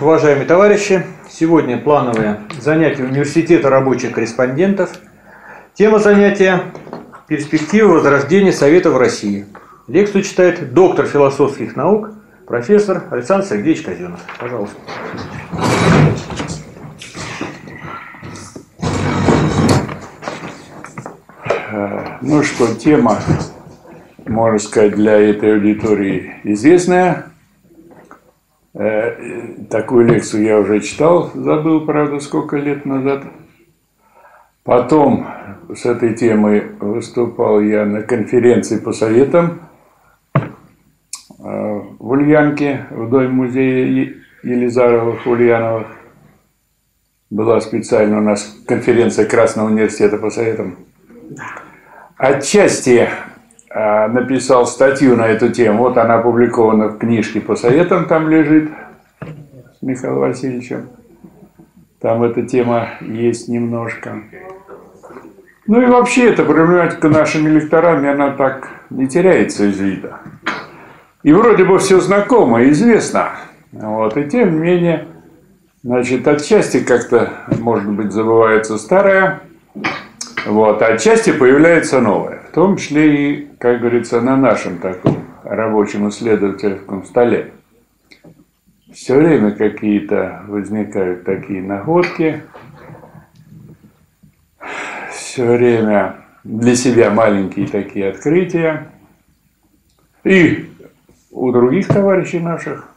Уважаемые товарищи. Сегодня плановые занятия Университета рабочих корреспондентов. Тема занятия – перспективы возрождения Совета в России. Лекцию читает доктор философских наук, профессор Александр Сергеевич Казенов. Пожалуйста. Ну что, тема, можно сказать, для этой аудитории известная. Э, такую лекцию я уже читал, забыл, правда, сколько лет назад. Потом с этой темой выступал я на конференции по советам э, в Ульянке, в Доме музея Елизаровых, Ульяновых. Была специально у нас конференция Красного университета по советам. Отчасти написал статью на эту тему. Вот она опубликована в книжке по советам, там лежит с Михаилом Васильевичем. Там эта тема есть немножко. Ну и вообще эта проблематика нашими лекторами, она так не теряется из вида. И вроде бы все знакомо, известно. Вот, и тем не менее, значит, отчасти как-то, может быть, забывается старое, вот, а отчасти появляется новое. В том числе и как говорится, на нашем таком рабочем исследовательском столе. Все время какие-то возникают такие находки, все время для себя маленькие такие открытия. И у других товарищей наших.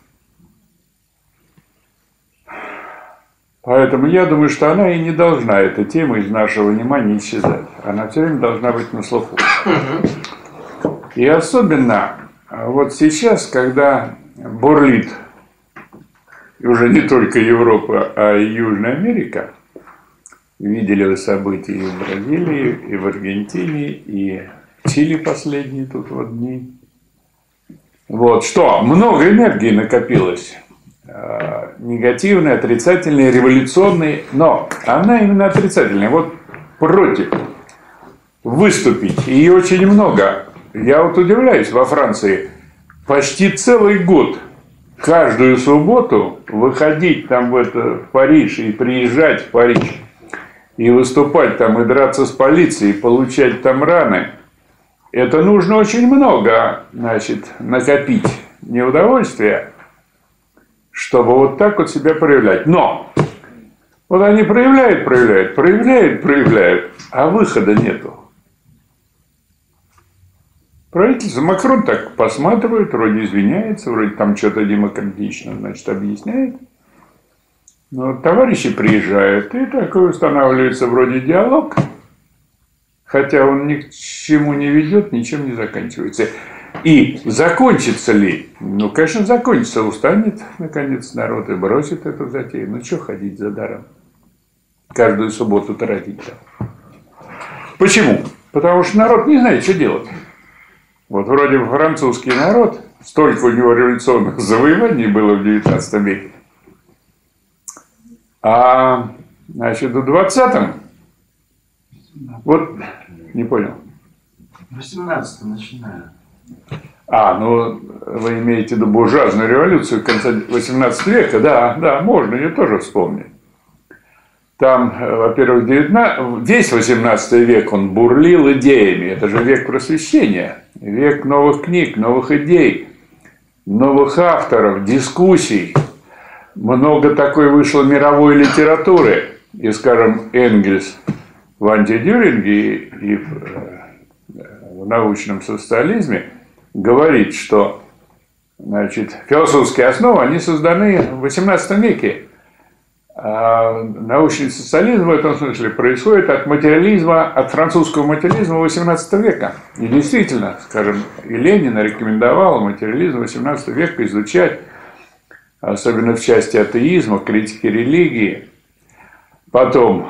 Поэтому я думаю, что она и не должна, эта тема из нашего внимания исчезать. Она все время должна быть на слуху. И особенно а, вот сейчас, когда бурлит и уже не только Европа, а и Южная Америка, видели вы события и в Бразилии, и в Аргентине, и в Чили последние тут вот дни. Вот, что много энергии накопилось, а, негативной, отрицательной, революционной, но она именно отрицательная, вот против выступить, ее очень много, я вот удивляюсь, во Франции почти целый год каждую субботу выходить там в, это, в Париж и приезжать в Париж и выступать там и драться с полицией, и получать там раны, это нужно очень много, значит, накопить неудовольствия, чтобы вот так вот себя проявлять. Но вот они проявляют, проявляют, проявляют, проявляют, а выхода нету. Правительство Макрон так посматривает, вроде извиняется, вроде там что-то демократично, значит, объясняет. Но товарищи приезжают, и такой устанавливается вроде диалог, хотя он ни к чему не ведет, ничем не заканчивается. И закончится ли? Ну, конечно, закончится, устанет, наконец, народ и бросит эту затею. Ну, что ходить за даром? Каждую субботу тратить-то. Почему? Потому что народ не знает, что делать. Вот вроде бы французский народ, столько у него революционных завоеваний было в 19 веке. А, значит, в 20-м, вот, не понял. 18 начинаю. А, ну, вы имеете в виду буржуазную революцию конца 18 века? Да, да, можно ее тоже вспомнить. Там, э, во-первых, 19, весь 18 век он бурлил идеями. Это же век просвещения, век новых книг, новых идей, новых авторов, дискуссий. Много такой вышло мировой литературы. И, скажем, Энгельс в антидюринге и э, в научном социализме говорит, что значит, философские основы, они созданы в 18 веке. А научный социализм в этом смысле происходит от материализма, от французского материализма 18 века. И действительно, скажем, и Ленин рекомендовал материализм 18 века изучать, особенно в части атеизма, критики религии. Потом,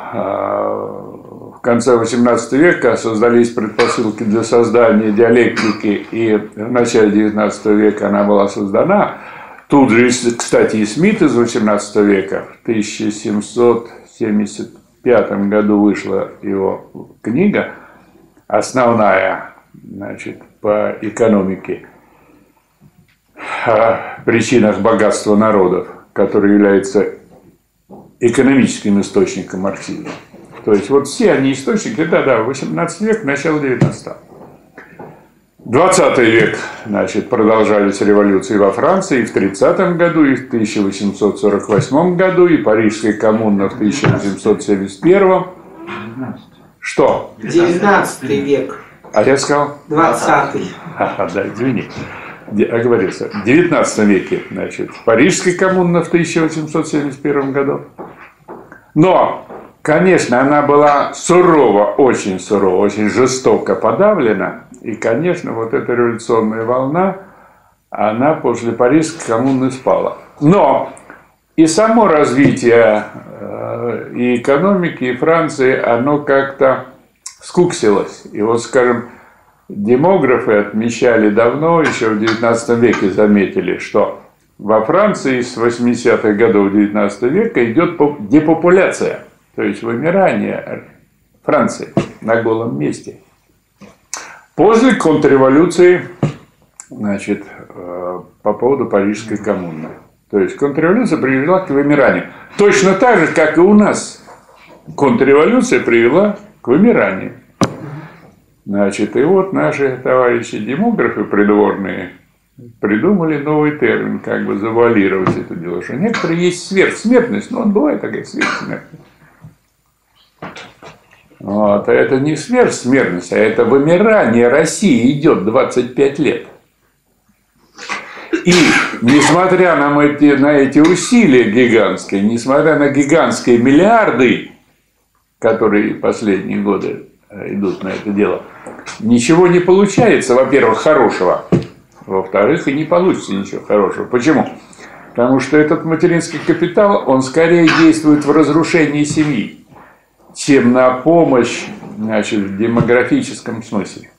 конце 18 века создались предпосылки для создания диалектики, и в начале 19 века она была создана – Тут же, кстати, и Смит из 18 века, в 1775 году вышла его книга, основная, значит, по экономике, о причинах богатства народов. который является экономическим источником марксизма. То есть вот все они источники, да-да, 18 век, начало 19 20 век, значит, продолжались революции во Франции и в 30 году, и в 1848 году, и Парижская коммуна в 1871. Что? 19 век. А я сказал? 20 Ага, да, извини. Оговорился. В 19 веке, значит, Парижская коммуна в 1871 году. Но, конечно, она была сурова, очень сурова, очень жестоко подавлена. И, конечно, вот эта революционная волна, она после Парижской коммуны спала. Но и само развитие э, и экономики, и Франции, оно как-то скуксилось. И вот, скажем, демографы отмечали давно, еще в XIX веке заметили, что во Франции с 80-х годов XIX века идет депопуляция, то есть вымирание Франции на голом месте. После контрреволюции, значит, э, по поводу Парижской коммуны. То есть контрреволюция привела к вымиранию. Точно так же, как и у нас контрреволюция привела к вымиранию. Значит, и вот наши товарищи-демографы придворные придумали новый термин, как бы завуалировать это дело, что некоторые есть сверхсмертность, но он бывает такая сверхсмертность. Вот, а это не сверхсмертность, а это вымирание России идет 25 лет. И несмотря на эти, на эти усилия гигантские, несмотря на гигантские миллиарды, которые последние годы э, идут на это дело, ничего не получается, во-первых, хорошего. Во-вторых, и не получится ничего хорошего. Почему? Потому что этот материнский капитал, он скорее действует в разрушении семьи, чем на помощь значит, в демографическом смысле.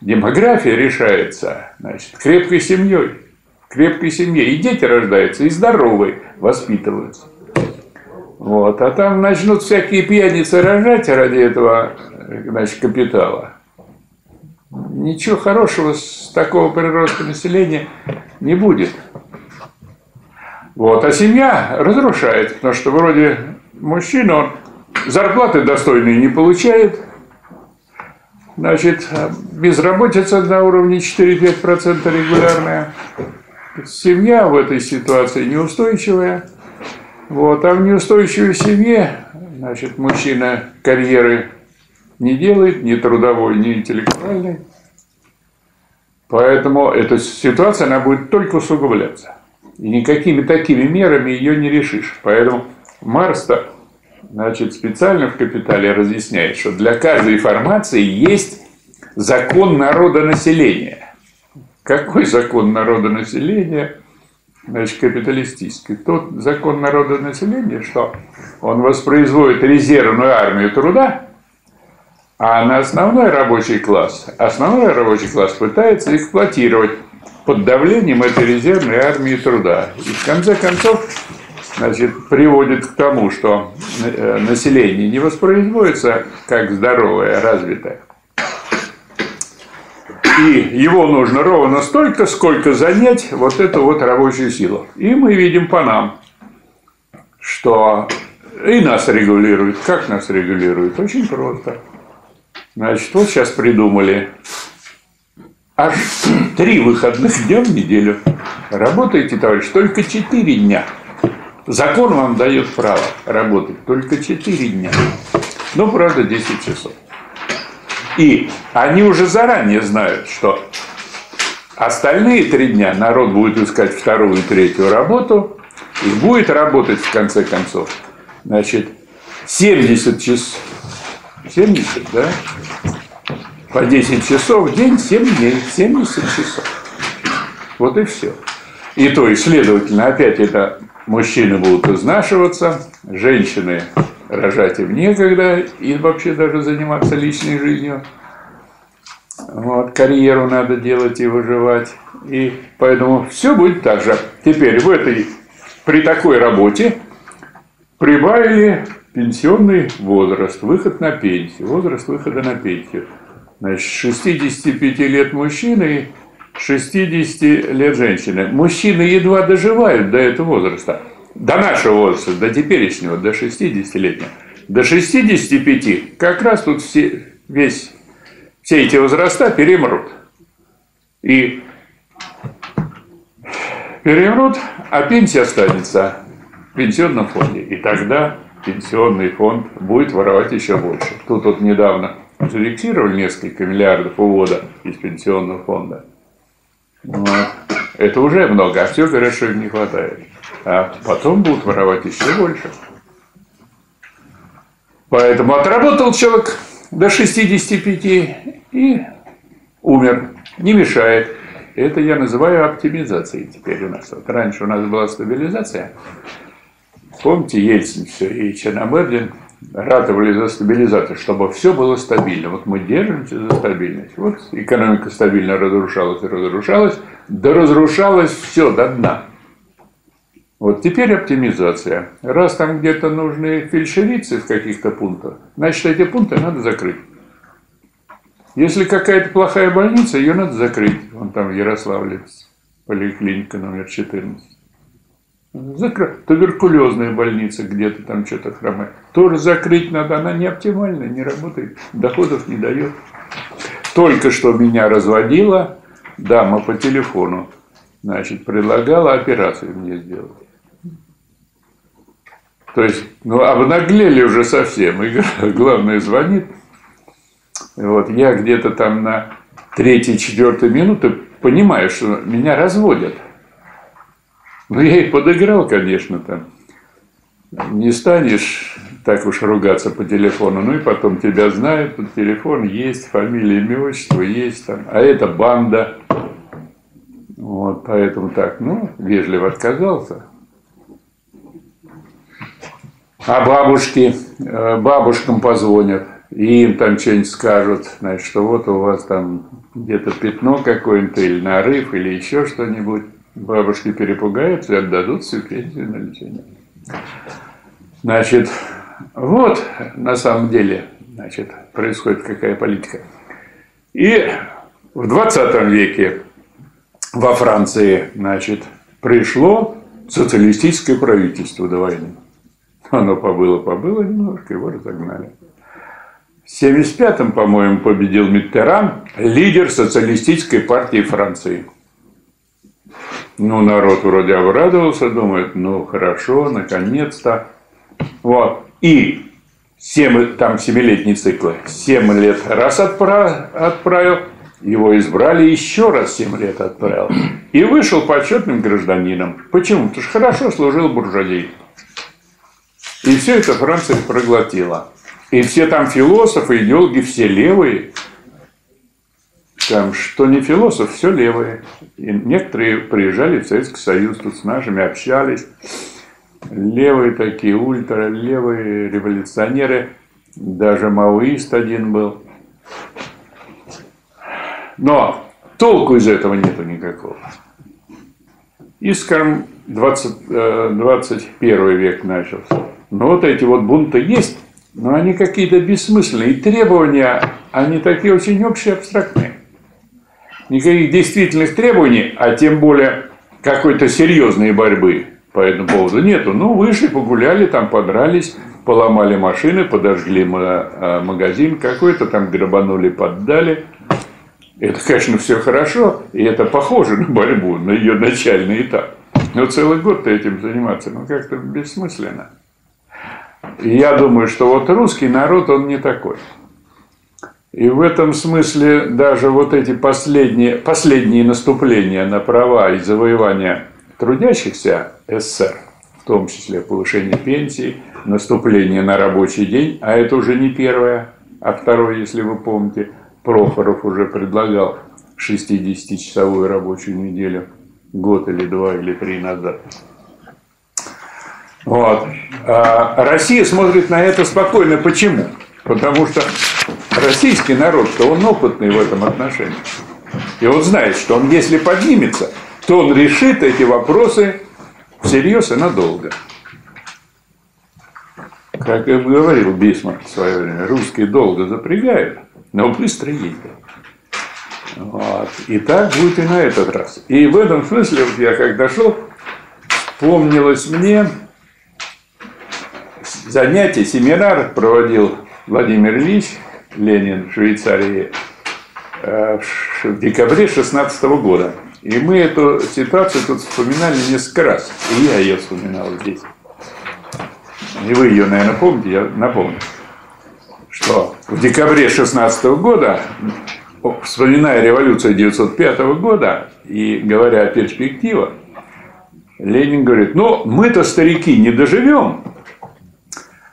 Демография решается значит, крепкой семьей. Крепкой семье. И дети рождаются, и здоровые воспитываются. Вот. А там начнут всякие пьяницы рожать ради этого значит, капитала ничего хорошего с такого прироста населения не будет. Вот. А семья разрушает, потому что вроде мужчина, он зарплаты достойные не получает, значит, безработица на уровне 4-5% регулярная, семья в этой ситуации неустойчивая, вот, а в неустойчивой семье, значит, мужчина карьеры не делает, ни трудовой, ни интеллектуальной. Поэтому эта ситуация, она будет только усугубляться. И никакими такими мерами ее не решишь. Поэтому Марс-то значит, специально в «Капитале» разъясняет, что для каждой формации есть закон народонаселения. Какой закон народонаселения? Значит, капиталистический. Тот закон народонаселения, что он воспроизводит резервную армию труда, а на основной рабочий класс, основной рабочий класс пытается эксплуатировать под давлением этой резервной армии труда. И в конце концов, значит, приводит к тому, что э, население не воспроизводится как здоровое, развитое. И его нужно ровно столько, сколько занять вот эту вот рабочую силу. И мы видим по нам, что и нас регулируют. Как нас регулируют? Очень просто. Значит, вот сейчас придумали аж три выходных дня в неделю. Работаете, товарищ, только четыре дня. Закон вам дает право работать только четыре дня. Ну, правда, 10 часов. И они уже заранее знают, что остальные три дня народ будет искать вторую и третью работу и будет работать в конце концов. Значит, 70 часов 70, да? По 10 часов в день, 7 дней, 70 часов. Вот и все. И то, и следовательно, опять это мужчины будут изнашиваться, женщины рожать им некогда и вообще даже заниматься личной жизнью. Вот, карьеру надо делать и выживать. И поэтому все будет так же. Теперь в этой, при такой работе прибавили пенсионный возраст, выход на пенсию, возраст выхода на пенсию. Значит, 65 лет мужчины 60 лет женщины. Мужчины едва доживают до этого возраста. До нашего возраста, до теперешнего, до 60-летнего. До 65 как раз тут все, весь, все эти возраста перемрут. И перемрут, а пенсия останется в пенсионном фонде. И тогда пенсионный фонд будет воровать еще больше. Тут вот недавно зафиксировали несколько миллиардов увода из пенсионного фонда. Вот. Это уже много, а все говорят, что им не хватает. А потом будут воровать еще больше. Поэтому отработал человек до 65 и умер. Не мешает. Это я называю оптимизацией теперь у нас. Вот раньше у нас была стабилизация. Помните, Ельцин все и Черномырдин ратовали за стабилизацию, чтобы все было стабильно. Вот мы держимся за стабильность. Вот экономика стабильно разрушалась и разрушалась, да разрушалось все до дна. Вот теперь оптимизация. Раз там где-то нужны фельдшерицы в каких-то пунктах, значит, эти пункты надо закрыть. Если какая-то плохая больница, ее надо закрыть. Вон там в Ярославле, поликлиника номер 14. Закры... Туберкулезная больница где-то там что-то хромает. Тоже закрыть надо, она не оптимальная, не работает, доходов не дает. Только что меня разводила дама по телефону. Значит, предлагала операцию мне сделать. То есть, ну, обнаглели уже совсем. И главное звонит. Вот я где-то там на третьей, четвертой минуты понимаю, что меня разводят. Ну, я и подыграл, конечно, там. Не станешь так уж ругаться по телефону, ну и потом тебя знают, по телефон есть, фамилия, имя, отчество есть там, а это банда. Вот, поэтому так, ну, вежливо отказался. А бабушки, э, бабушкам позвонят, и им там что-нибудь скажут, значит, что вот у вас там где-то пятно какое-нибудь, или нарыв, или еще что-нибудь. Бабушки перепугаются и отдадут всю пенсию на лечение. Значит, вот на самом деле значит, происходит какая политика. И в 20 веке во Франции значит, пришло социалистическое правительство до войны. Оно побыло-побыло немножко, его разогнали. В 75-м, по-моему, победил Миттеран, лидер социалистической партии Франции. Ну, народ вроде обрадовался, думает, ну, хорошо, наконец-то. Вот. И 7, там семилетний цикл, 7 лет раз отправил, его избрали, еще раз 7 лет отправил. И вышел почетным гражданином. Почему? Потому что хорошо служил буржуазии. И все это Франция проглотила. И все там философы, идеологи, все левые – там, что не философ, все левые. И некоторые приезжали в Советский Союз, тут с нашими общались. Левые такие, ультралевые революционеры. Даже маоист один был. Но толку из этого нету никакого. И, скажем, 20, 21 век начался. Но вот эти вот бунты есть, но они какие-то бессмысленные. И требования, они такие очень общие, абстрактные никаких действительных требований, а тем более какой-то серьезной борьбы по этому поводу нету. Ну, вышли, погуляли, там подрались, поломали машины, подожгли а, магазин какой-то, там грабанули, поддали. Это, конечно, все хорошо, и это похоже на борьбу, на ее начальный этап. Но целый год этим заниматься, ну, как-то бессмысленно. Я думаю, что вот русский народ, он не такой. И в этом смысле даже вот эти последние, последние наступления на права и завоевания трудящихся СССР, в том числе повышение пенсий, наступление на рабочий день, а это уже не первое, а второе, если вы помните, Прохоров уже предлагал 60-часовую рабочую неделю год или два или три назад. Вот. А Россия смотрит на это спокойно. Почему? Потому что российский народ-то он опытный в этом отношении. И он знает, что он если поднимется, то он решит эти вопросы всерьез и надолго. Как и говорил Бисмарк в свое время, русские долго запрягают, но быстро едут. Вот. И так будет и на этот раз. И в этом смысле, вот я как дошел, вспомнилось мне занятие, семинар проводил Владимир Ильич Ленин в Швейцарии э, в декабре 16 года. И мы эту ситуацию тут вспоминали несколько раз. И я ее вспоминал здесь. И вы ее, наверное, помните, я напомню. Что в декабре 16 года, вспоминая революцию 1905 года и говоря о перспективах, Ленин говорит, ну, мы-то старики не доживем,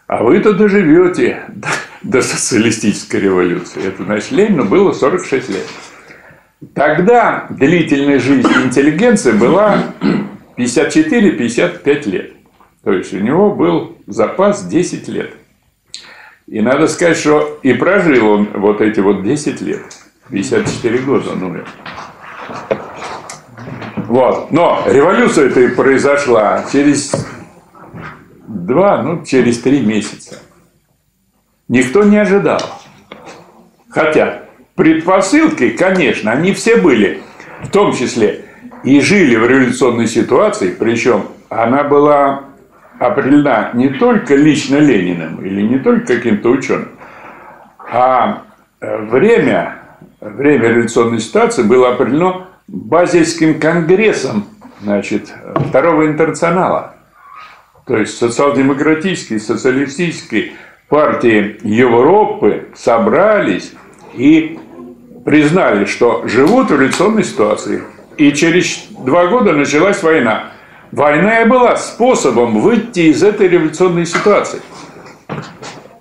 а вы-то доживете до социалистической революции. Это значит, Ленину было 46 лет. Тогда длительная жизнь интеллигенции была 54-55 лет. То есть у него был запас 10 лет. И надо сказать, что и прожил он вот эти вот 10 лет. 54 года он умер. Вот. Но революция это и произошла через два, ну, через три месяца. Никто не ожидал. Хотя предпосылки, конечно, они все были, в том числе и жили в революционной ситуации, причем она была определена не только лично Лениным или не только каким-то ученым, а э, время, время революционной ситуации было определено Базельским конгрессом значит, Второго интернационала. То есть социал-демократические, социалистические партии Европы собрались и признали, что живут в революционной ситуации. И через два года началась война. Война и была способом выйти из этой революционной ситуации.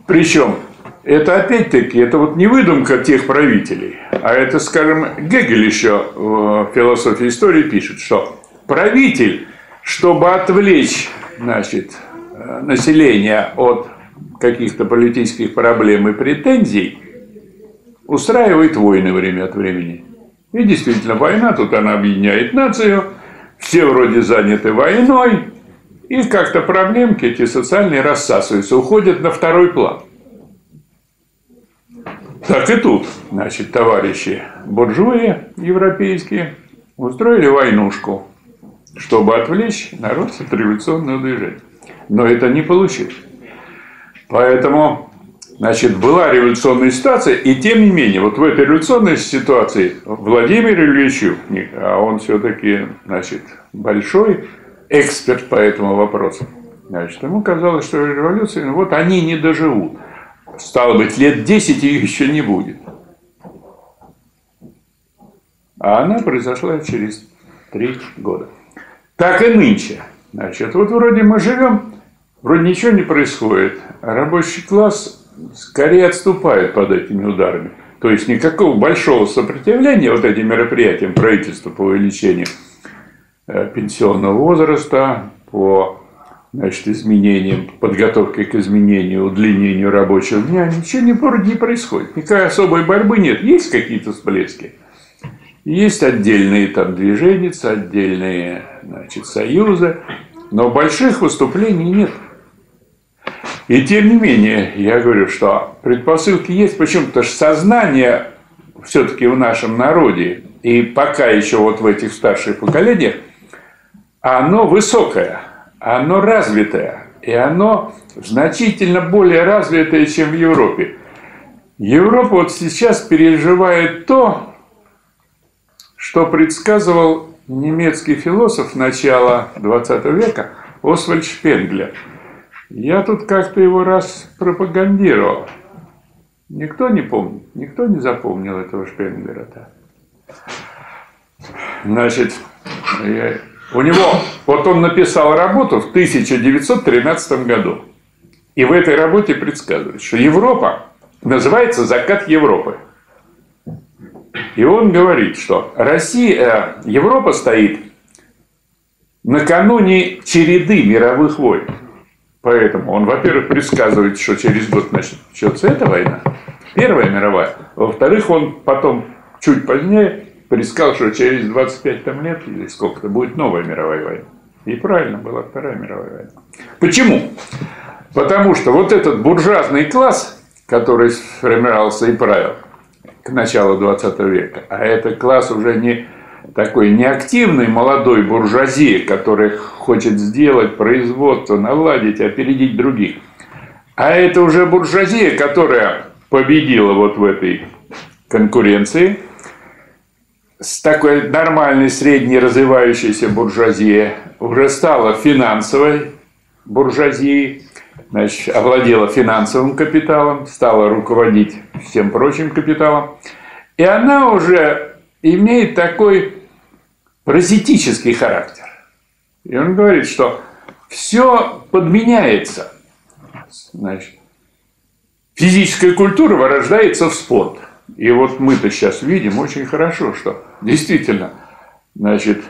Причем это опять-таки, это вот не выдумка тех правителей, а это, скажем, Гегель еще в философии истории пишет, что правитель, чтобы отвлечь значит, население от каких-то политических проблем и претензий, устраивает войны время от времени. И действительно, война, тут она объединяет нацию, все вроде заняты войной, и как-то проблемки эти социальные рассасываются, уходят на второй план. Так и тут, значит, товарищи буржуи европейские устроили войнушку, чтобы отвлечь народ от революционного движения. Но это не получилось. Поэтому Значит, была революционная ситуация, и тем не менее, вот в этой революционной ситуации Владимир Ильичу, а он все-таки, значит, большой эксперт по этому вопросу, значит, ему казалось, что революция, ну, вот они не доживут. Стало быть, лет 10 ее еще не будет. А она произошла через три года. Так и нынче. Значит, вот вроде мы живем, вроде ничего не происходит. А рабочий класс скорее отступают под этими ударами. То есть никакого большого сопротивления вот этим мероприятиям правительства по увеличению э, пенсионного возраста, по значит, изменениям, подготовке к изменению, удлинению рабочего дня, ничего не, не происходит. Никакой особой борьбы нет. Есть какие-то всплески. Есть отдельные там движения, отдельные значит, союзы, но больших выступлений нет. И тем не менее, я говорю, что предпосылки есть. Почему? Потому что сознание все-таки в нашем народе, и пока еще вот в этих старших поколениях, оно высокое, оно развитое, и оно значительно более развитое, чем в Европе. Европа вот сейчас переживает то, что предсказывал немецкий философ начала 20 века Освальд Шпенглер – я тут как-то его раз пропагандировал. Никто не помнит, никто не запомнил этого Шпенглера-то. Значит, я, у него, вот он написал работу в 1913 году. И в этой работе предсказывает, что Европа называется «Закат Европы». И он говорит, что Россия, э, Европа стоит накануне череды мировых войн. Поэтому он, во-первых, предсказывает, что через год начнется эта война, Первая мировая. Во-вторых, он потом, чуть позднее, предсказал, что через 25 там, лет или сколько-то будет новая мировая война. И правильно, была Вторая мировая война. Почему? Потому что вот этот буржуазный класс, который сформировался и правил, к началу 20 века. А это класс уже не такой неактивный молодой буржуазии, который хочет сделать производство, наладить, опередить других. А это уже буржуазия, которая победила вот в этой конкуренции с такой нормальной средней развивающейся буржуазией уже стала финансовой буржуазией, значит, овладела финансовым капиталом, стала руководить всем прочим капиталом. И она уже имеет такой паразитический характер. И он говорит, что все подменяется. Значит, физическая культура вырождается в спорт. И вот мы-то сейчас видим очень хорошо, что действительно, значит,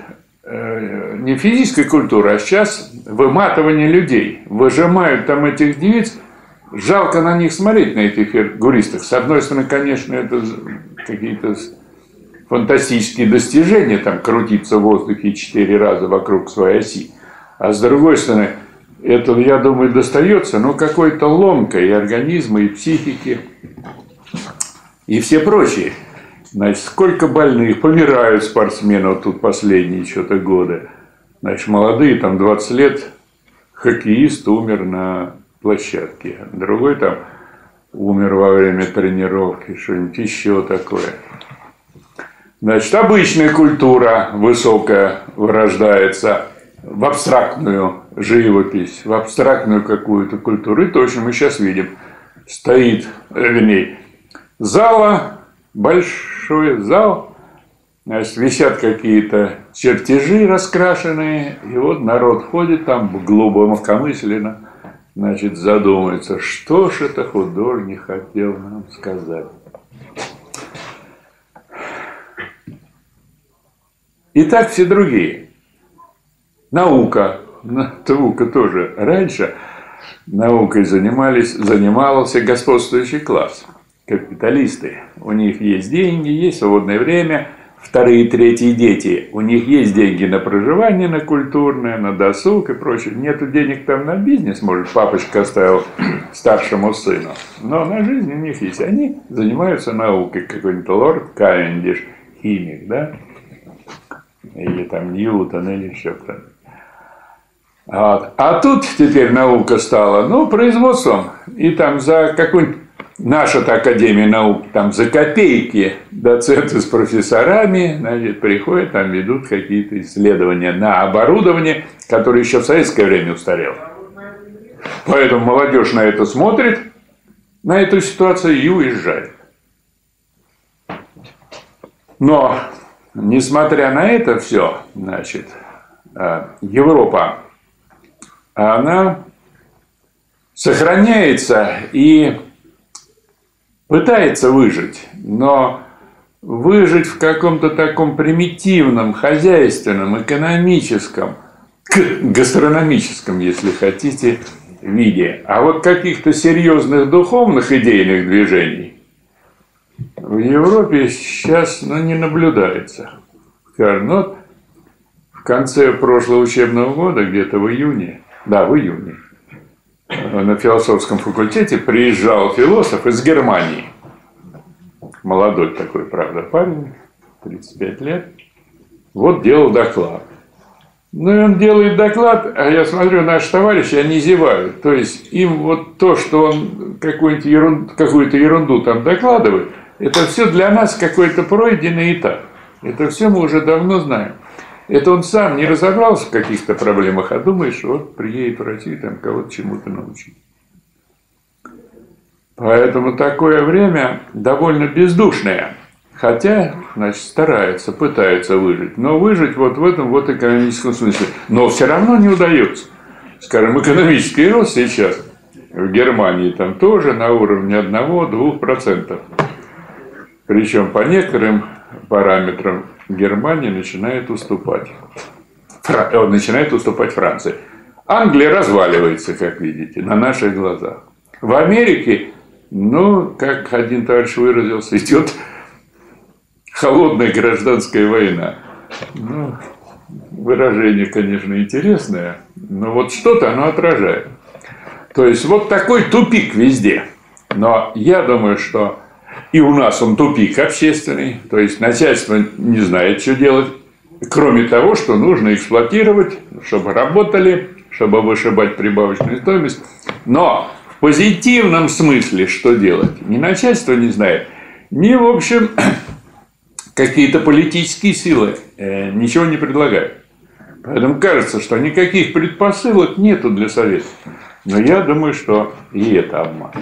э, не физическая культура, а сейчас выматывание людей. Выжимают там этих девиц. Жалко на них смотреть, на этих фигуристов. С одной стороны, конечно, это какие-то фантастические достижения, там крутиться в воздухе четыре раза вокруг своей оси. А с другой стороны, это, я думаю, достается, но какой-то ломкой и организма, и психики, и все прочие. Значит, сколько больных, помирают спортсмены вот тут последние что-то годы. Значит, молодые, там 20 лет, хоккеист умер на площадке. Другой там умер во время тренировки, что-нибудь еще такое. Значит, обычная культура высокая вырождается в абстрактную живопись, в абстрактную какую-то культуру. И точно мы сейчас видим, стоит, вернее, зала, большой зал, значит, висят какие-то чертежи раскрашенные, и вот народ ходит там глубокомысленно, значит, задумается, что же это художник хотел нам сказать. И так все другие. Наука. Наука тоже. Раньше наукой занимались, занимался господствующий класс. Капиталисты. У них есть деньги, есть свободное время. Вторые, третьи дети. У них есть деньги на проживание, на культурное, на досуг и прочее. Нету денег там на бизнес, может, папочка оставил старшему сыну. Но на жизнь у них есть. Они занимаются наукой. Какой-нибудь лорд Кавендиш, химик, да? Или там Ньютон, или еще кто-то. Вот. А тут теперь наука стала, ну, производством. И там за какую-нибудь наша Академия наук, там за копейки доценты с профессорами, значит, приходят, там ведут какие-то исследования на оборудование, которое еще в советское время устарело. Поэтому молодежь на это смотрит, на эту ситуацию и уезжает. Но Несмотря на это все, значит, э, Европа, она сохраняется и пытается выжить, но выжить в каком-то таком примитивном, хозяйственном, экономическом, гастрономическом, если хотите, виде. А вот каких-то серьезных духовных идейных движений в Европе сейчас ну, не наблюдается. Вот в конце прошлого учебного года, где-то в июне, да, в июне, на философском факультете приезжал философ из Германии. Молодой такой, правда, парень, 35 лет. Вот делал доклад. Ну и он делает доклад, а я смотрю, наши товарищи, они зевают. То есть им вот то, что он какую-то ерунду, какую ерунду там докладывает, это все для нас какой-то пройденный этап. Это все мы уже давно знаем. Это он сам не разобрался в каких-то проблемах, а думаешь, вот приедет в Россию, там кого-то чему-то научить. Поэтому такое время довольно бездушное. Хотя, значит, старается, пытается выжить. Но выжить вот в этом вот экономическом смысле. Но все равно не удается. Скажем, экономический рост сейчас в Германии там тоже на уровне 1-2%. Причем по некоторым параметрам Германия начинает уступать. Э, начинает уступать Франции. Англия разваливается, как видите, на наших глазах. В Америке, ну, как один товарищ выразился, идет холодная гражданская война. Ну, выражение, конечно, интересное, но вот что-то оно отражает. То есть вот такой тупик везде. Но я думаю, что И у нас он тупик общественный, то есть начальство не знает, что делать, кроме того, что нужно эксплуатировать, чтобы работали, чтобы вышибать прибавочную стоимость. Но в позитивном смысле что делать? Ни начальство не знает, ни, в общем, какие-то политические силы э, ничего не предлагают. Поэтому кажется, что никаких предпосылок нету для Совета. Но я думаю, что и это обман.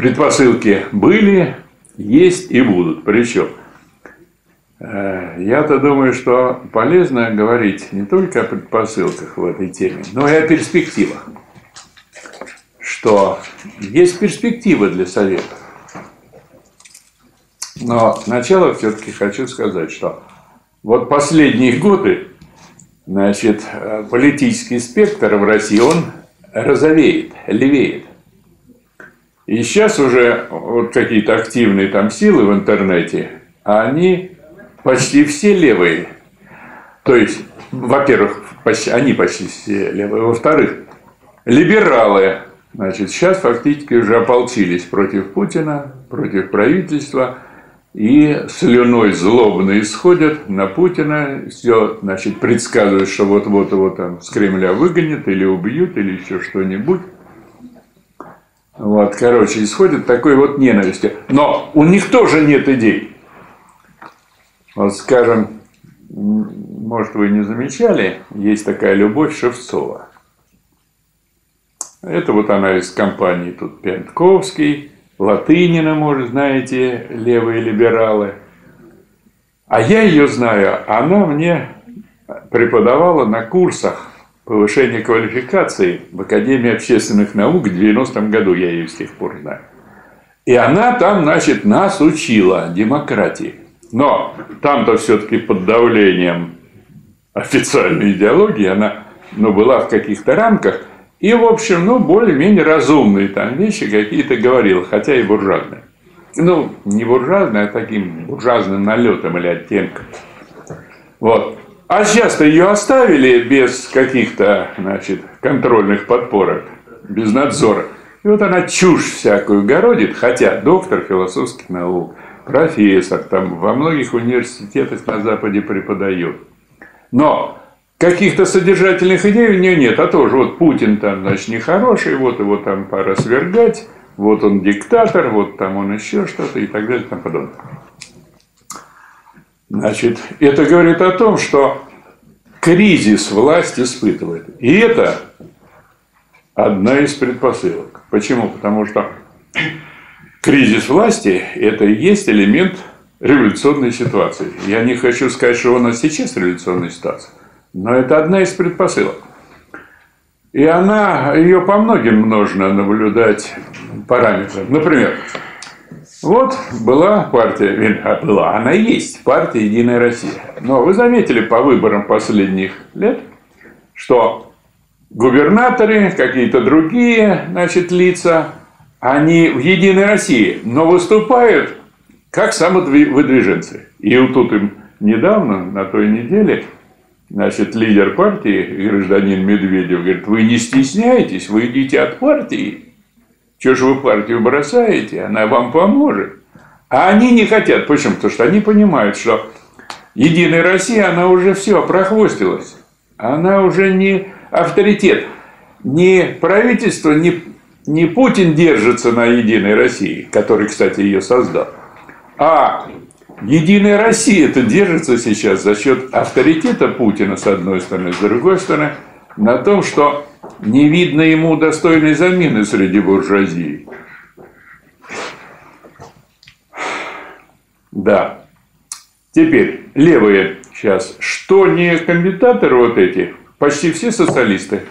Предпосылки были, есть и будут. Причем э, я-то думаю, что полезно говорить не только о предпосылках в этой теме, но и о перспективах. Что есть перспективы для Совета. Но сначала все-таки хочу сказать, что вот последние годы значит, политический спектр в России, он розовеет, левеет. И сейчас уже вот какие-то активные там силы в интернете, они почти все левые. То есть, во-первых, почти, они почти все левые. Во-вторых, либералы, значит, сейчас фактически уже ополчились против Путина, против правительства, и слюной злобно исходят на Путина, все, значит, предсказывают, что вот-вот его там с Кремля выгонят или убьют, или еще что-нибудь. Вот, короче, исходит такой вот ненависти. Но у них тоже нет идей. Вот, скажем, может, вы не замечали, есть такая Любовь Шевцова. Это вот она из компании тут Пятковский, Латынина, может, знаете, левые либералы. А я ее знаю, она мне преподавала на курсах повышение квалификации в Академии общественных наук в 90-м году, я ее с тех пор знаю. И она там, значит, нас учила демократии. Но там-то все-таки под давлением официальной идеологии она ну, была в каких-то рамках. И, в общем, ну, более-менее разумные там вещи какие-то говорила, хотя и буржуазные. Ну, не буржуазные, а таким буржуазным налетом или оттенком. Вот. А сейчас-то ее оставили без каких-то, значит, контрольных подпорок, без надзора. И вот она чушь всякую городит, хотя доктор философских наук, профессор, там во многих университетах на Западе преподает. Но каких-то содержательных идей у нее нет. А тоже вот Путин там, значит, нехороший, вот его там пора свергать, вот он диктатор, вот там он еще что-то и так далее и тому подобное. Значит, это говорит о том, что кризис власть испытывает. И это одна из предпосылок. Почему? Потому что кризис власти – это и есть элемент революционной ситуации. Я не хочу сказать, что у нас сейчас революционная ситуация, но это одна из предпосылок. И она, ее по многим можно наблюдать параметрам. Например, вот была партия, а была, она есть, партия «Единая Россия». Но вы заметили по выборам последних лет, что губернаторы, какие-то другие значит, лица, они в «Единой России», но выступают как самовыдвиженцы. И вот тут им недавно, на той неделе, значит, лидер партии, гражданин Медведев, говорит, вы не стесняйтесь, вы идите от партии, что же вы партию бросаете? Она вам поможет. А они не хотят. Почему? Потому что они понимают, что Единая Россия, она уже все, прохвостилась. Она уже не авторитет. Не правительство, не, не Путин держится на Единой России, который, кстати, ее создал. А Единая Россия это держится сейчас за счет авторитета Путина, с одной стороны, с другой стороны, на том, что не видно ему достойной замены среди буржуазии. Да. Теперь, левые сейчас. Что не комментаторы вот эти? Почти все социалисты.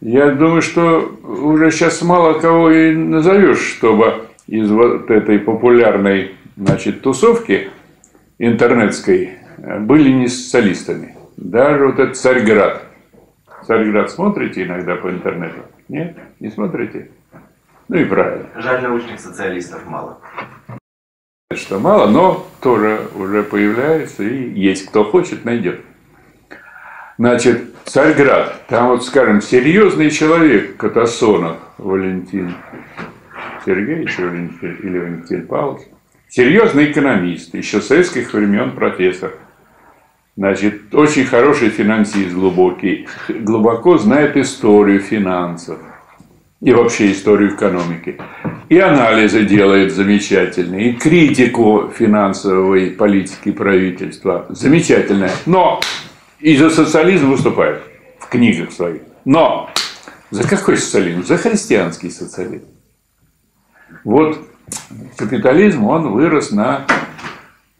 Я думаю, что уже сейчас мало кого и назовешь, чтобы из вот этой популярной значит, тусовки интернетской были не социалистами. Даже вот этот Царьград. Царьград смотрите иногда по интернету? Нет? Не смотрите? Ну и правильно. Жаль, научных социалистов мало. Что мало, но тоже уже появляется и есть. Кто хочет, найдет. Значит, Царьград. Там вот, скажем, серьезный человек, Катасонов Валентин. Сергеевич или Валентин Павлович. Серьезный экономист, еще советских времен профессор. Значит, очень хороший финансист глубокий, глубоко знает историю финансов и вообще историю экономики. И анализы делает замечательные, и критику финансовой политики правительства замечательная. Но и за социализм выступает в книгах своих. Но за какой социализм? За христианский социализм. Вот капитализм, он вырос на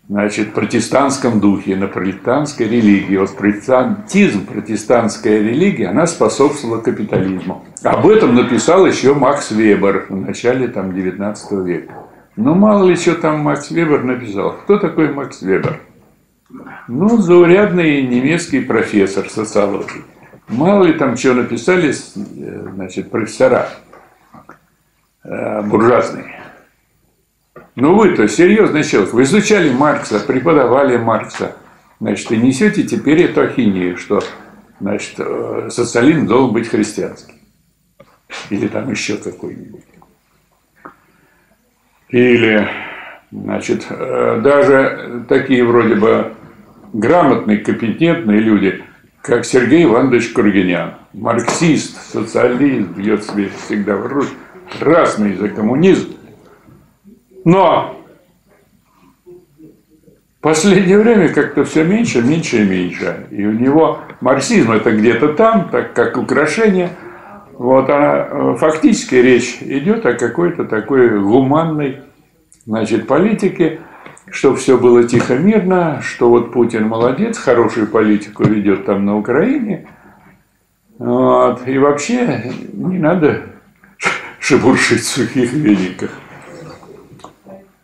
значит, протестантском духе, на протестантской религии. Вот протестантизм, протестантская религия, она способствовала капитализму. Об этом написал еще Макс Вебер в начале там, 19 века. Но мало ли что там Макс Вебер написал. Кто такой Макс Вебер? Ну, заурядный немецкий профессор социологии. Мало ли там что написали, э, значит, профессора э, буржуазные. Ну вы-то серьезный человек. Вы изучали Маркса, преподавали Маркса. Значит, и несете теперь эту ахинею, что значит, э, социализм должен быть христианский. Или там еще какой-нибудь. Или, значит, э, даже такие вроде бы грамотные, компетентные люди, как Сергей Иванович Кургинян, марксист, социалист, бьет себе всегда в руки, красный за коммунизм, но в последнее время как-то все меньше, меньше и меньше. И у него марксизм это где-то там, так как украшение. Вот, а э, фактически речь идет о какой-то такой гуманной значит, политике, что все было тихо, мирно, что вот Путин молодец, хорошую политику ведет там на Украине. Вот, и вообще не надо шебуршить в сухих вениках.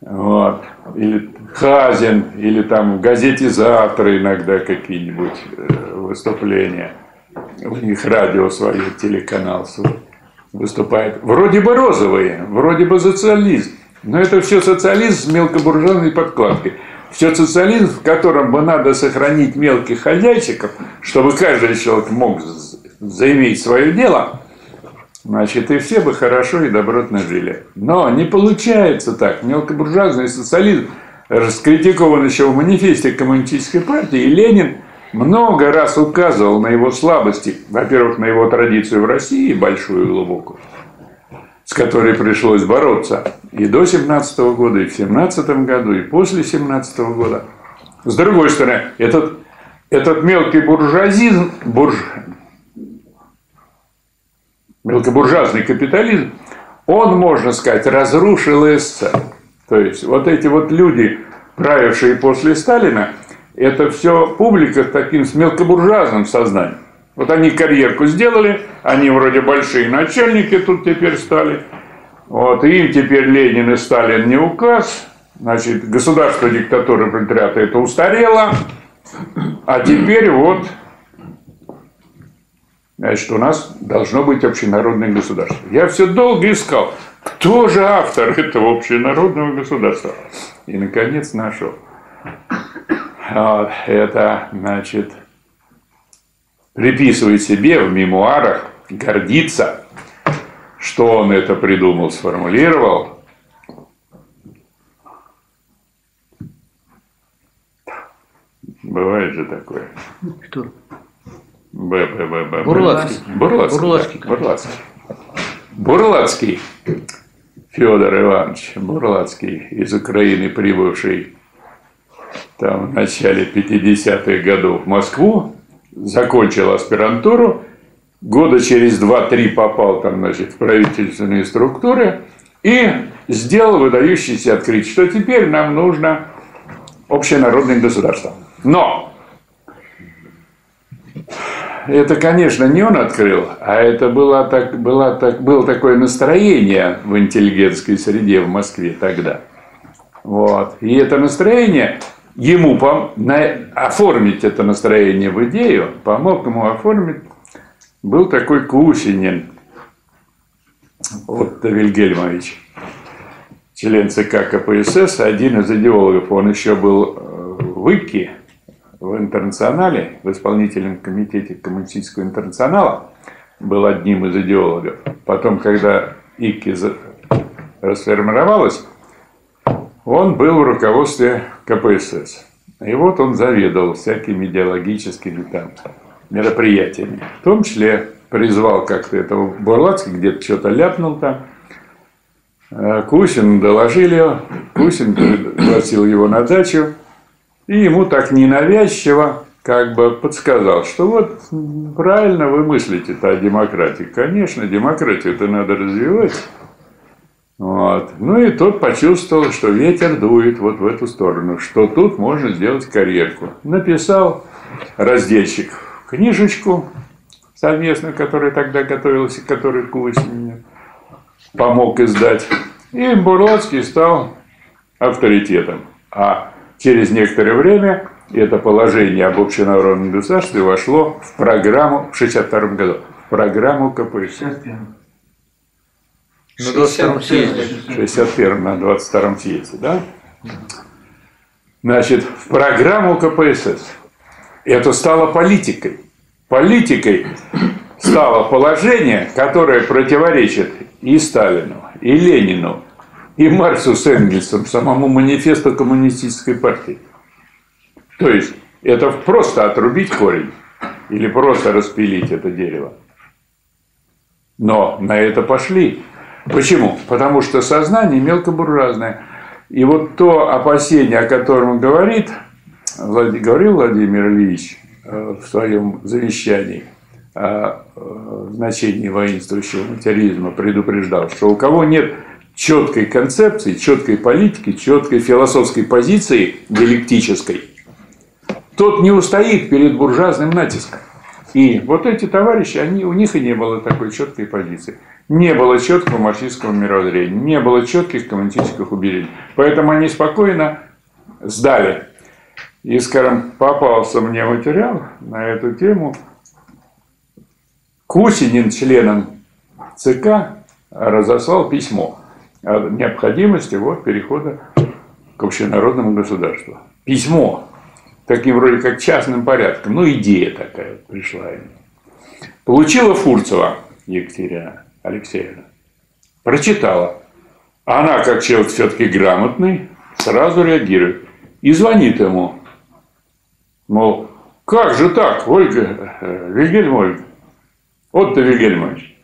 Вот. Или Хазин, или там в газете «Завтра» иногда какие-нибудь э, выступления. У них радио свое, телеканал свой выступает. Вроде бы розовые, вроде бы социализм. Но это все социализм с мелкобуржуазной подкладкой. Все социализм, в котором бы надо сохранить мелких хозяйчиков, чтобы каждый человек мог заиметь свое дело – Значит, и все бы хорошо и добротно жили. Но не получается так. Мелкобуржуазный социализм раскритикован еще в манифесте коммунистической партии. И Ленин много раз указывал на его слабости. Во-первых, на его традицию в России, большую и глубокую, с которой пришлось бороться и до 17 года, и в 17 году, и после 17 года. С другой стороны, этот, этот мелкий буржуазизм, бурж, мелкобуржуазный капитализм, он, можно сказать, разрушил СССР. То есть вот эти вот люди, правившие после Сталина, это все публика с таким с мелкобуржуазным сознанием. Вот они карьерку сделали, они вроде большие начальники тут теперь стали. Вот, и им теперь Ленин и Сталин не указ. Значит, государство диктатуры пролетариата это устарело. А теперь вот Значит, у нас должно быть общенародное государство. Я все долго искал, кто же автор этого общенародного государства. И, наконец, нашел. Это, значит, приписывает себе в мемуарах, гордится, что он это придумал, сформулировал. Бывает же такое. Что? Б, Б, Б, Б. Бурлацкий. Бурлацкий. Бурлацкий. Да, Бурлацкий. Бурлацкий. Федор Иванович Бурлацкий из Украины, прибывший там в начале 50-х годов в Москву, закончил аспирантуру, года через 2-3 попал там, значит, в правительственные структуры и сделал выдающийся открытие, что теперь нам нужно общенародное государство. Но это, конечно, не он открыл, а это было, так, было, так, было такое настроение в интеллигентской среде в Москве тогда. Вот. И это настроение, ему пом... на... оформить это настроение в идею, помог ему оформить, был такой Кусинин, Отто Вильгельмович, член ЦК КПСС, один из идеологов, он еще был э, в ИКИ, в интернационале, в исполнительном комитете коммунистического интернационала, был одним из идеологов. Потом, когда ИКИ расформировалась, он был в руководстве КПСС. И вот он заведовал всякими идеологическими там мероприятиями. В том числе призвал как-то этого Бурлацкий, где-то что-то ляпнул там. Э, Кусин доложили Кусин пригласил его на дачу, и ему так ненавязчиво как бы подсказал, что вот правильно вы мыслите-то о демократии. Конечно, демократию-то надо развивать. Вот. Ну и тот почувствовал, что ветер дует вот в эту сторону, что тут можно сделать карьерку. Написал раздельщик книжечку совместно, которая тогда готовилась и которую Кулысин помог издать. И Бурлацкий стал авторитетом. А через некоторое время это положение об общенародном государстве вошло в программу в 1962 году, в программу КПСС. На 22 съезде. 61 на 22 съезде, да? Значит, в программу КПСС. Это стало политикой. Политикой стало положение, которое противоречит и Сталину, и Ленину, и Марксу с Энгельсом, самому манифесту коммунистической партии. То есть, это просто отрубить корень или просто распилить это дерево. Но на это пошли. Почему? Потому что сознание мелкобуржуазное. И вот то опасение, о котором говорит, говорил Владимир Ильич э, в своем завещании о э, значении воинствующего материализма, предупреждал, что у кого нет четкой концепции, четкой политики, четкой философской позиции диалектической, тот не устоит перед буржуазным натиском. И вот эти товарищи, они, у них и не было такой четкой позиции. Не было четкого марксистского мировоззрения, не было четких коммунистических убеждений. Поэтому они спокойно сдали. И, скажем, попался мне материал на эту тему. Кусинин членам ЦК разослал письмо о необходимости вот, перехода к общенародному государству. Письмо таким вроде как частным порядком. Ну, идея такая пришла им. Получила Фурцева Екатерина Алексеевна. Прочитала. Она, как человек все-таки грамотный, сразу реагирует. И звонит ему. Мол, как же так, Ольга, э, Вильгельм Ольга, Отто Вильгельмович.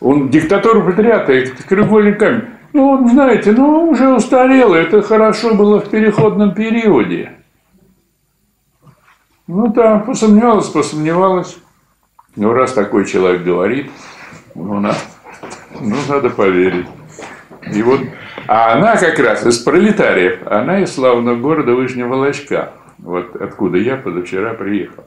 Он диктатура патриота, это краеугольный камень. Ну, знаете, ну, уже устарел, это хорошо было в переходном периоде. Ну да, посомневалась, посомневалась. Ну, раз такой человек говорит, ну, надо, ну, надо поверить. И вот, а она как раз из пролетариев, она из славного города Вышнего Волочка, вот откуда я позавчера приехал.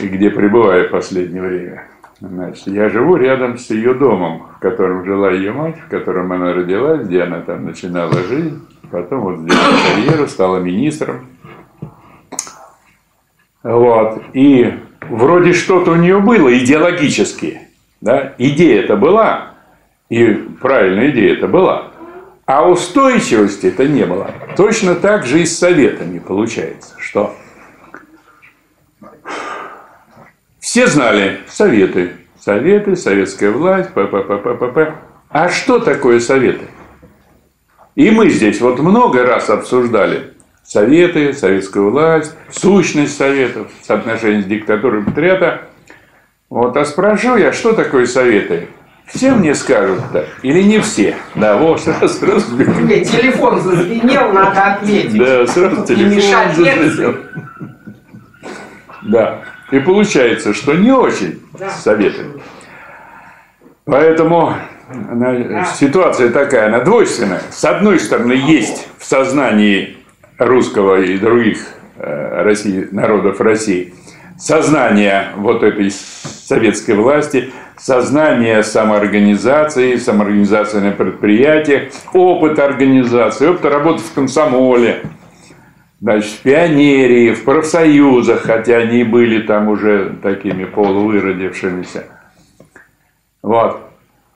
И где пребываю в последнее время. Значит, я живу рядом с ее домом, в котором жила ее мать, в котором она родилась, где она там начинала жизнь. Потом вот сделала карьеру, стала министром. Вот. И вроде что-то у нее было идеологически. Да? Идея это была. И правильная идея это была. А устойчивости это не было. Точно так же и с советами получается, что все знали советы. Советы, советская власть, ППППП. А что такое советы? И мы здесь вот много раз обсуждали советы, советскую власть, сущность советов, соотношение с диктатурой патриота. Вот, а спрошу я, что такое советы? Все мне скажут так, или не все? Да, вот, сразу, сразу. Телефон зазвенел, надо ответить. Да, сразу телефон зазвенел. Да. И получается, что не очень советы. Поэтому ситуация такая, она двойственная. С одной стороны, есть в сознании русского и других э, России, народов России, сознание вот этой советской власти, сознание самоорганизации, самоорганизации на предприятиях, опыт организации, опыт работы в комсомоле, значит, в пионерии, в профсоюзах, хотя они были там уже такими полувыродившимися. Вот.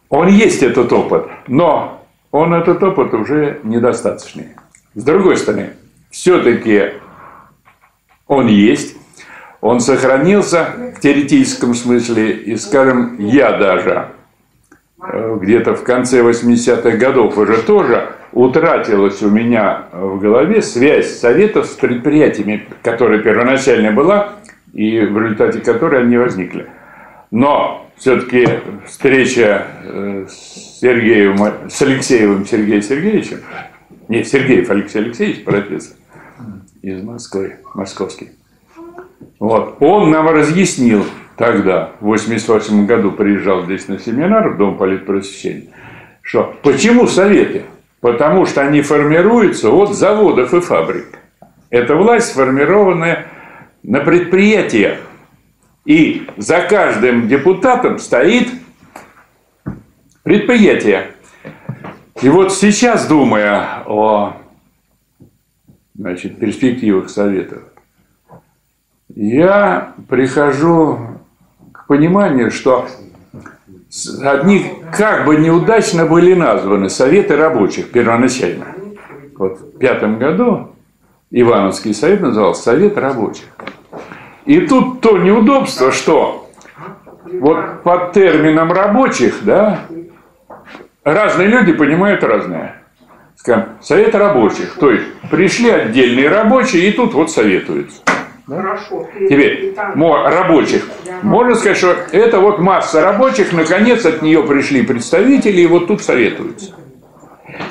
Он есть этот опыт, но он этот опыт уже недостаточный. С другой стороны, все-таки он есть, он сохранился в теоретическом смысле, и, скажем, я даже где-то в конце 80-х годов уже тоже утратилась у меня в голове связь Советов с предприятиями, которая первоначально была, и в результате которой они возникли. Но все-таки встреча э, с Сергеем, с Алексеевым Сергеем Сергеевичем, не, Сергеев Алексей Алексеевич, профессор из Москвы, московский, вот, он нам разъяснил тогда, в 88 году приезжал здесь на семинар в Дом политпросвещения, что почему советы? Потому что они формируются от заводов и фабрик. Это власть, сформированная на предприятиях. И за каждым депутатом стоит предприятие. И вот сейчас, думая о значит, перспективах Советов, я прихожу к пониманию, что одни как бы неудачно были названы Советы рабочих первоначально. Вот в пятом году Ивановский совет назывался Совет рабочих. И тут то неудобство, что вот под термином рабочих, да, разные люди понимают разное. Скажем, совет рабочих, то есть пришли отдельные рабочие и тут вот советуются. Хорошо. Теперь, рабочих. Можно сказать, что это вот масса рабочих, наконец от нее пришли представители и вот тут советуются.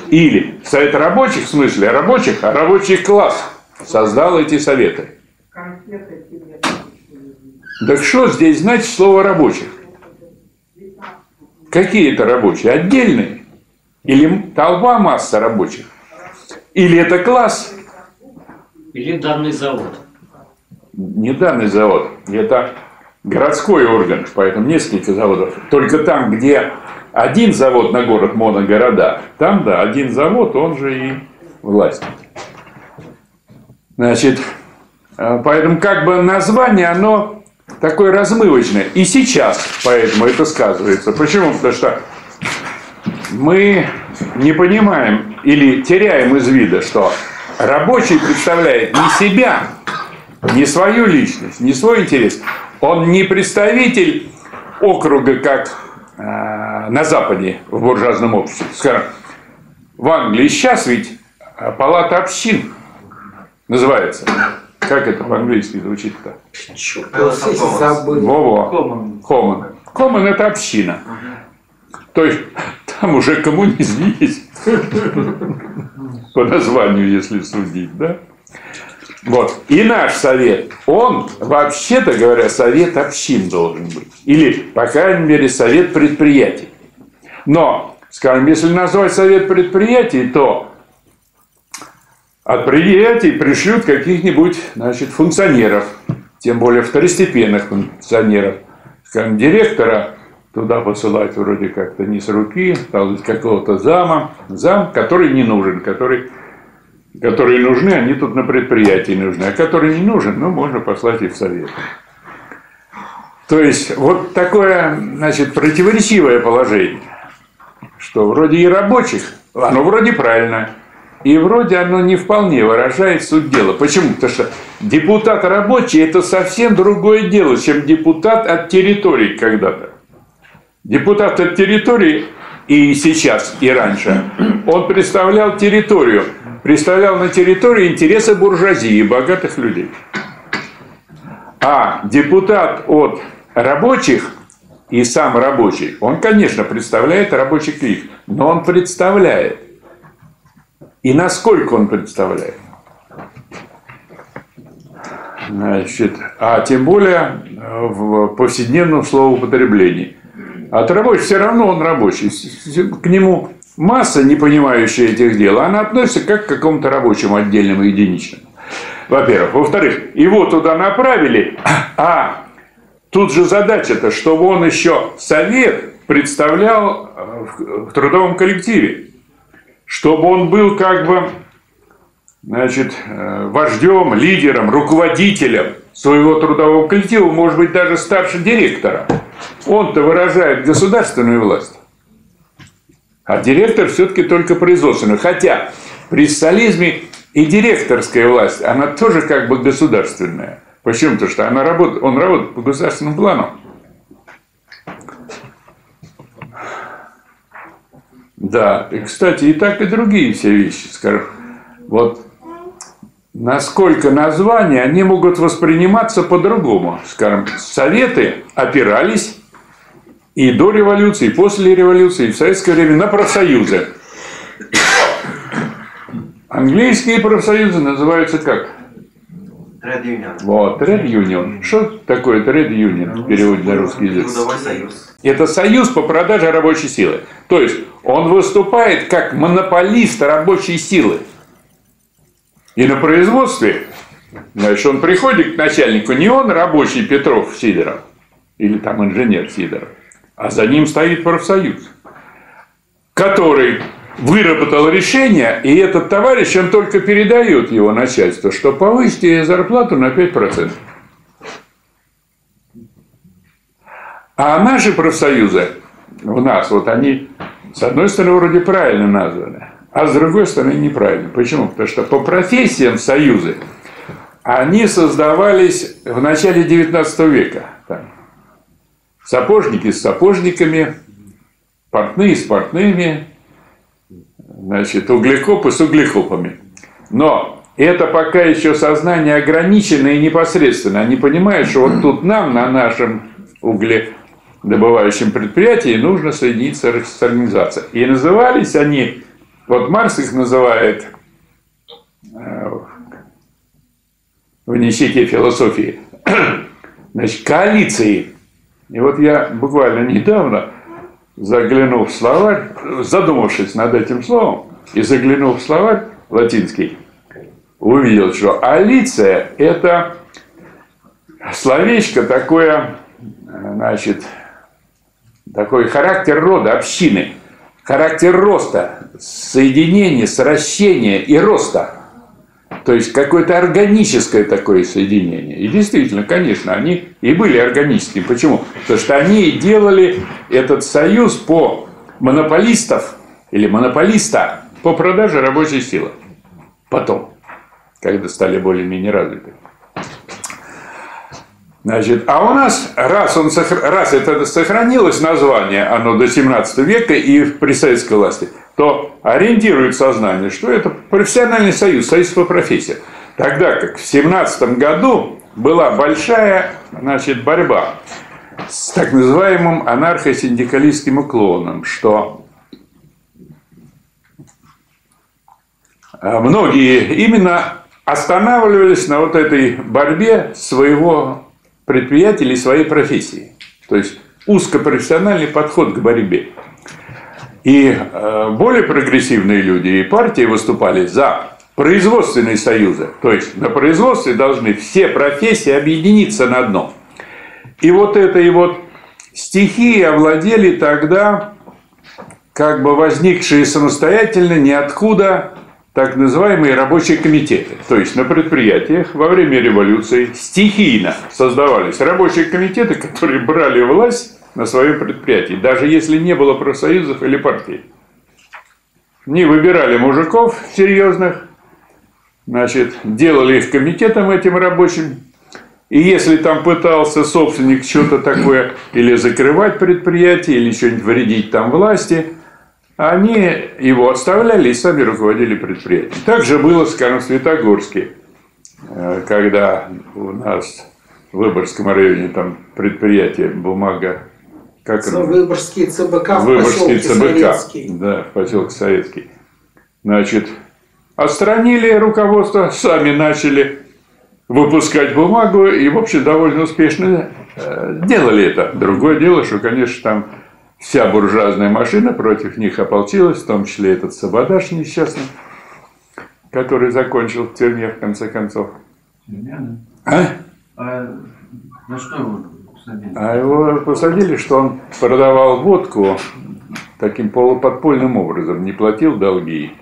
Или совет рабочих, в смысле рабочих, а рабочий класс создал эти советы. Так что здесь значит слово рабочих? Какие это рабочие? Отдельные? Или толпа масса рабочих? Или это класс? Или данный завод? Не данный завод. Это городской орган, поэтому несколько заводов. Только там, где один завод на город моногорода, там, да, один завод, он же и власть. Значит, э, поэтому как бы название, оно такое размывочное. И сейчас поэтому это сказывается. Почему? Потому что мы не понимаем или теряем из вида, что рабочий представляет не себя, не свою личность, не свой интерес. Он не представитель округа, как э, на Западе в буржуазном обществе. Скажем, в Англии сейчас ведь э, палата общин называется. Как это по-английски звучит-то? Во-во. Common. Common это община. То есть там уже коммунизм есть. По названию, если судить, да? Вот. И наш совет, он, вообще-то говоря, совет общин должен быть. Или, по крайней мере, совет предприятий. Но, скажем, если назвать совет предприятий, то от предприятий пришлют каких-нибудь значит, функционеров, тем более второстепенных функционеров. Скажем, директора туда посылать вроде как-то не с руки, а какого-то зама, зам, который не нужен, который, которые нужны, они тут на предприятии нужны, а который не нужен, ну, можно послать и в совет. То есть, вот такое, значит, противоречивое положение, что вроде и рабочих, оно вроде правильное, и вроде оно не вполне выражает суть дела. Почему? Потому что депутат рабочий – это совсем другое дело, чем депутат от территории когда-то. Депутат от территории и сейчас, и раньше, он представлял территорию, представлял на территории интересы буржуазии и богатых людей. А депутат от рабочих и сам рабочий, он, конечно, представляет рабочих клик, но он представляет – и насколько он представляет. Значит, а тем более э, в повседневном словоупотреблении. От рабочих все равно он рабочий. К нему масса, не понимающая этих дел, она относится как к какому-то рабочему отдельному единичному. Во-первых. Во-вторых, его туда направили, а тут же задача-то, чтобы он еще совет представлял в трудовом коллективе чтобы он был как бы значит, э, вождем, лидером, руководителем своего трудового коллектива, может быть, даже старше директора. Он-то выражает государственную власть. А директор все-таки только производственную. Хотя при социализме и директорская власть, она тоже как бы государственная. Почему? Потому что она работает, он работает по государственному плану. Да, и, кстати, и так, и другие все вещи, скажем. Вот насколько названия, они могут восприниматься по-другому. Скажем, советы опирались и до революции, и после революции, и в советское время на профсоюзы. Английские профсоюзы называются как? Тред Юнион. Вот, Trade Union. Что такое Trade Union в переводе на русский язык? Трудовой союз. Это союз по продаже рабочей силы. То есть он выступает как монополист рабочей силы. И на производстве, значит, он приходит к начальнику, не он рабочий Петров Сидоров, или там инженер Сидоров, а за ним стоит профсоюз, который выработал решение, и этот товарищ, он только передает его начальству, что повысьте зарплату на 5%. А наши профсоюзы у нас, вот они, с одной стороны, вроде правильно названы, а с другой стороны, неправильно. Почему? Потому что по профессиям союзы, они создавались в начале 19 века. Там, сапожники с сапожниками, портные с портными, значит, углекопы с углекопами. Но это пока еще сознание ограничено и непосредственно. Они понимают, что вот тут нам, на нашем угледобывающем предприятии, нужно соединиться с организацией. И назывались они, вот Марс их называет э, в нищете философии, значит, коалиции. И вот я буквально недавно заглянул в словарь, задумавшись над этим словом, и заглянул в словарь латинский, увидел, что алиция – это словечко такое, значит, такой характер рода, общины, характер роста, соединения, сращения и роста – то есть какое-то органическое такое соединение. И действительно, конечно, они и были органическими. Почему? Потому что они делали этот союз по монополистов или монополиста по продаже рабочей силы. Потом, когда стали более-менее развиты. Значит, а у нас, раз, он, раз это сохранилось название, оно до 17 века и при советской власти – то ориентирует сознание, что это профессиональный союз, союз по профессии. Тогда как в 17 году была большая значит, борьба с так называемым анархосиндикалистским уклоном, что а, многие именно останавливались на вот этой борьбе своего предприятия или своей профессии. То есть узкопрофессиональный подход к борьбе. И э, более прогрессивные люди и партии выступали за производственные союзы. То есть на производстве должны все профессии объединиться на одно. И вот этой вот стихии овладели тогда как бы возникшие самостоятельно ниоткуда так называемые рабочие комитеты. То есть на предприятиях во время революции стихийно создавались рабочие комитеты, которые брали власть на своем предприятии, даже если не было профсоюзов или партий. Не выбирали мужиков серьезных, значит, делали их комитетом этим рабочим. И если там пытался собственник что-то такое или закрывать предприятие, или что-нибудь вредить там власти, они его отставляли и сами руководили предприятием. Так же было, скажем, в Светогорске, э, когда у нас в Выборгском районе там предприятие «Бумага» как Выборгский ЦБК Выборгский в ЦБК, Советский. Да, в поселке Советский. Значит, отстранили руководство, сами начали выпускать бумагу и, в общем, довольно успешно э, делали это. Другое дело, что, конечно, там вся буржуазная машина против них ополчилась, в том числе этот Сабадаш несчастный, который закончил в тюрьме, в конце концов. А? А за что его а его посадили, что он продавал водку таким полуподпольным образом, не платил долги.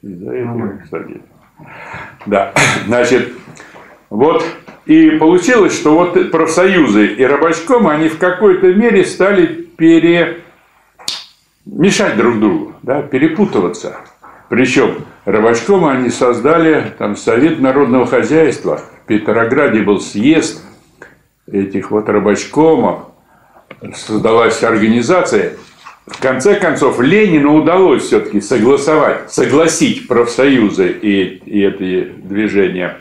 И за это его посадили. Да, значит, вот и получилось, что вот профсоюзы и рабочкомы, они в какой-то мере стали перемешать друг другу, да, перепутываться. Причем рабочкомы они создали там Совет народного хозяйства. В Петрограде был съезд – этих вот рабочкомов, создалась организация, в конце концов Ленину удалось все-таки согласовать, согласить профсоюзы и, и это движение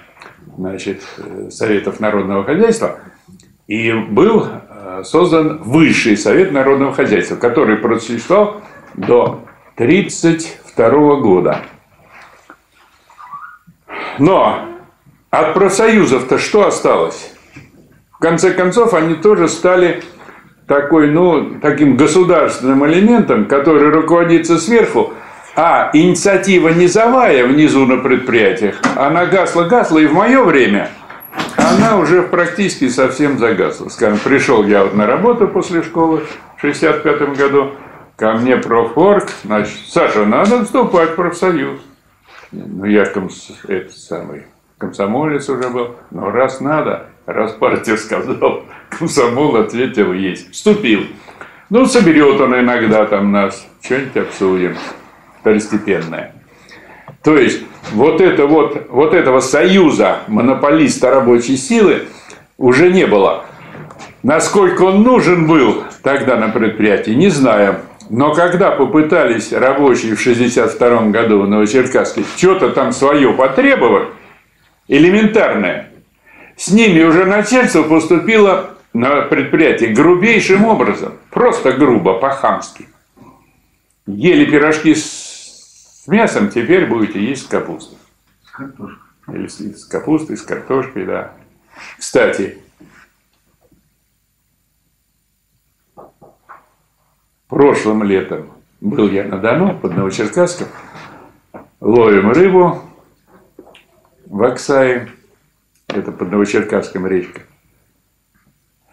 значит, Советов народного хозяйства. И был э, создан Высший Совет народного хозяйства, который просуществовал до 1932 года. Но от профсоюзов-то что осталось? В конце концов, они тоже стали такой, ну, таким государственным элементом, который руководится сверху, а инициатива низовая внизу на предприятиях, она гасла-гасла, и в мое время она уже практически совсем загасла. Скажем, пришел я вот на работу после школы в 65 году, ко мне профорг, значит, Саша, надо вступать в профсоюз. Ну, я комс... этот самый комсомолец уже был, но раз надо, раз партия сказал, комсомол ответил есть, вступил. Ну, соберет он иногда там нас, что-нибудь обсудим, второстепенное. То есть, вот, это вот, вот этого союза монополиста рабочей силы уже не было. Насколько он нужен был тогда на предприятии, не знаю. Но когда попытались рабочие в 1962 году в Новочеркасске что-то там свое потребовать, элементарное, с ними уже начальство поступило на предприятие грубейшим образом. Просто грубо, по-хамски. Ели пирожки с мясом, теперь будете есть с капустой. С картошкой. Или с капустой, с картошкой, да. Кстати, прошлым летом был я на Дону под Новочеркасском, ловим рыбу в Оксае, это под Новочеркасском речка.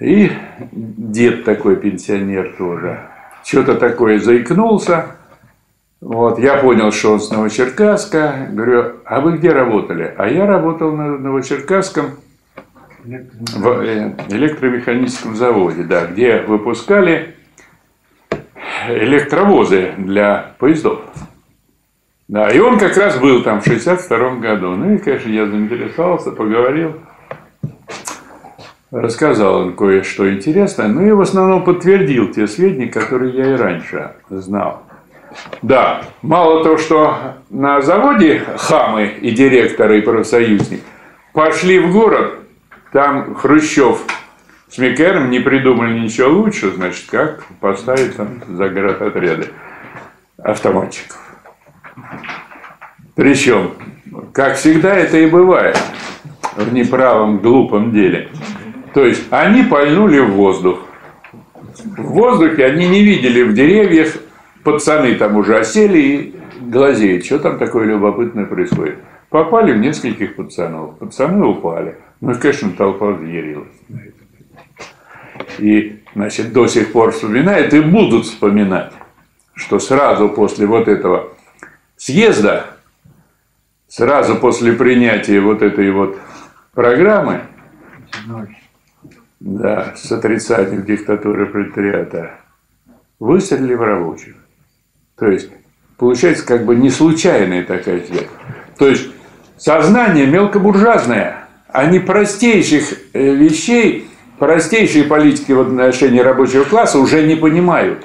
И дед такой пенсионер тоже, что-то такое заикнулся. Вот, я понял, что он с Новочеркасска. Говорю, а вы где работали? А я работал на Новочеркасском в э, электромеханическом заводе, да, где выпускали электровозы для поездов. Да, и он как раз был там в 62 году. Ну и, конечно, я заинтересовался, поговорил. Рассказал он кое-что интересное, ну и в основном подтвердил те сведения, которые я и раньше знал. Да, мало того, что на заводе хамы и директоры и профсоюзник пошли в город, там Хрущев с Микером не придумали ничего лучше, значит, как поставить там заградотряды автоматчиков. Причем, как всегда это и бывает в неправом глупом деле. То есть они пальнули в воздух. В воздухе они не видели в деревьях, пацаны там уже осели и глазеют, что там такое любопытное происходит. Попали в нескольких пацанов. Пацаны упали. Ну, конечно, толпа взъярилась. И, значит, до сих пор вспоминают и будут вспоминать, что сразу после вот этого съезда, сразу после принятия вот этой вот программы, да, с отрицанием диктатуры пролетариата, выстрелили в рабочих. То есть, получается, как бы не случайная такая связь. То есть, сознание мелкобуржуазное, а не простейших э, вещей простейшие политики в отношении рабочего класса уже не понимают.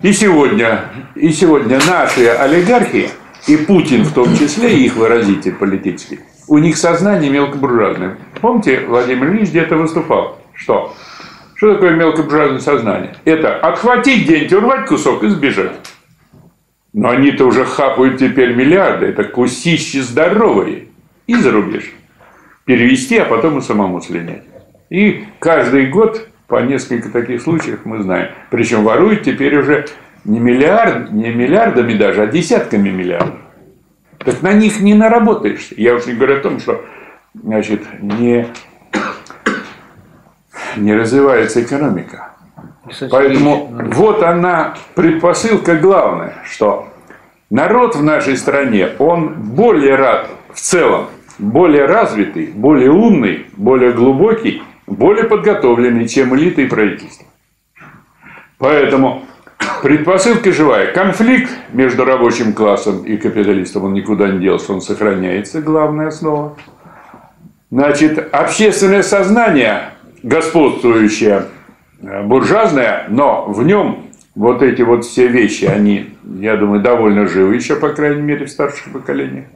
И сегодня, и сегодня наши олигархи, и Путин в том числе, их выразитель политический, у них сознание мелкобуржуазное. Помните, Владимир Ильич где-то выступал? Что? Что такое мелкобуржуазное сознание? Это отхватить день, урвать кусок и сбежать. Но они-то уже хапают теперь миллиарды. Это кусищи здоровые. И за рубеж перевести, а потом и самому слинять. И каждый год по несколько таких случаев мы знаем. Причем воруют теперь уже не, миллиард, не миллиардами даже, а десятками миллиардов. Так на них не наработаешься. Я уж не говорю о том, что значит, не, не развивается экономика. Поэтому вот она предпосылка главная, что народ в нашей стране, он более рад в целом более развитый, более умный, более глубокий, более подготовленный, чем элита и правительство. Поэтому предпосылка живая. Конфликт между рабочим классом и капиталистом, он никуда не делся, он сохраняется, главная основа. Значит, общественное сознание, господствующее буржуазное, но в нем вот эти вот все вещи, они, я думаю, довольно живы еще, по крайней мере, в старших поколениях.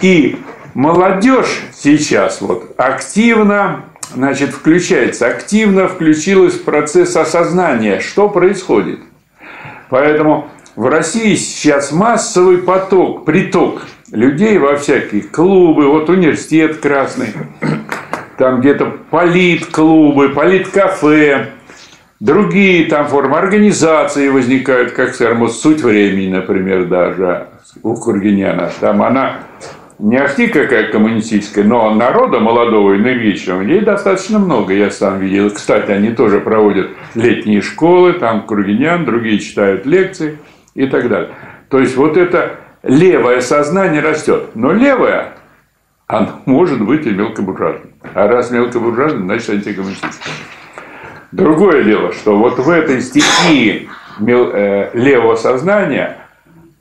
И молодежь сейчас вот активно значит, включается, активно включилась в процесс осознания, что происходит. Поэтому в России сейчас массовый поток, приток людей во всякие клубы, вот университет красный, там где-то политклубы, политкафе, другие там формы организации возникают, как, скажем, вот «Суть времени», например, даже у Кургиняна. Там она не ахти какая коммунистическая, но народа молодого, энергичного, ей достаточно много, я сам видел. Кстати, они тоже проводят летние школы, там Кургинян, другие читают лекции и так далее. То есть, вот это левое сознание растет. Но левое, оно может быть и мелкобуржуазным. А раз мелкобуржуазным, значит антикоммунистическое. Другое дело, что вот в этой стихии э, левого сознания,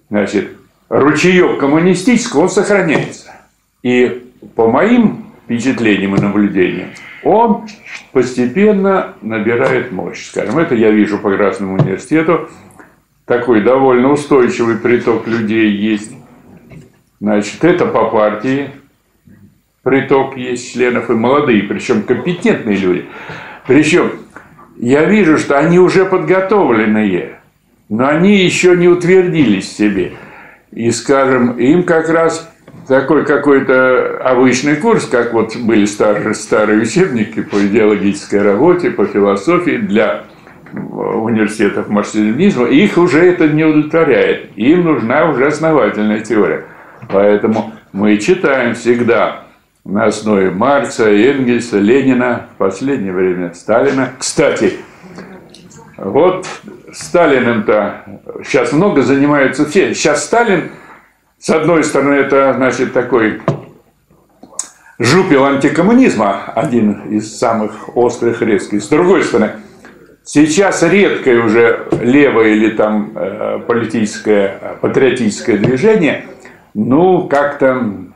значит, ручеек коммунистического, он сохраняется. И по моим впечатлениям и наблюдениям, он постепенно набирает мощь. Скажем, это я вижу по Красному университету. Такой довольно устойчивый приток людей есть. Значит, это по партии приток есть членов и молодые, причем компетентные люди. Причем я вижу, что они уже подготовленные, но они еще не утвердились в себе. И, скажем, им как раз такой какой-то обычный курс, как вот были старые, старые учебники по идеологической работе, по философии для университетов марксизма, их уже это не удовлетворяет. Им нужна уже основательная теория. Поэтому мы читаем всегда на основе Маркса, Энгельса, Ленина, в последнее время Сталина. Кстати, вот Сталиным-то сейчас много занимаются все. Сейчас Сталин, с одной стороны, это, значит, такой жупел антикоммунизма, один из самых острых, резких. С другой стороны, сейчас редкое уже левое или там э, политическое, патриотическое движение, ну, как-то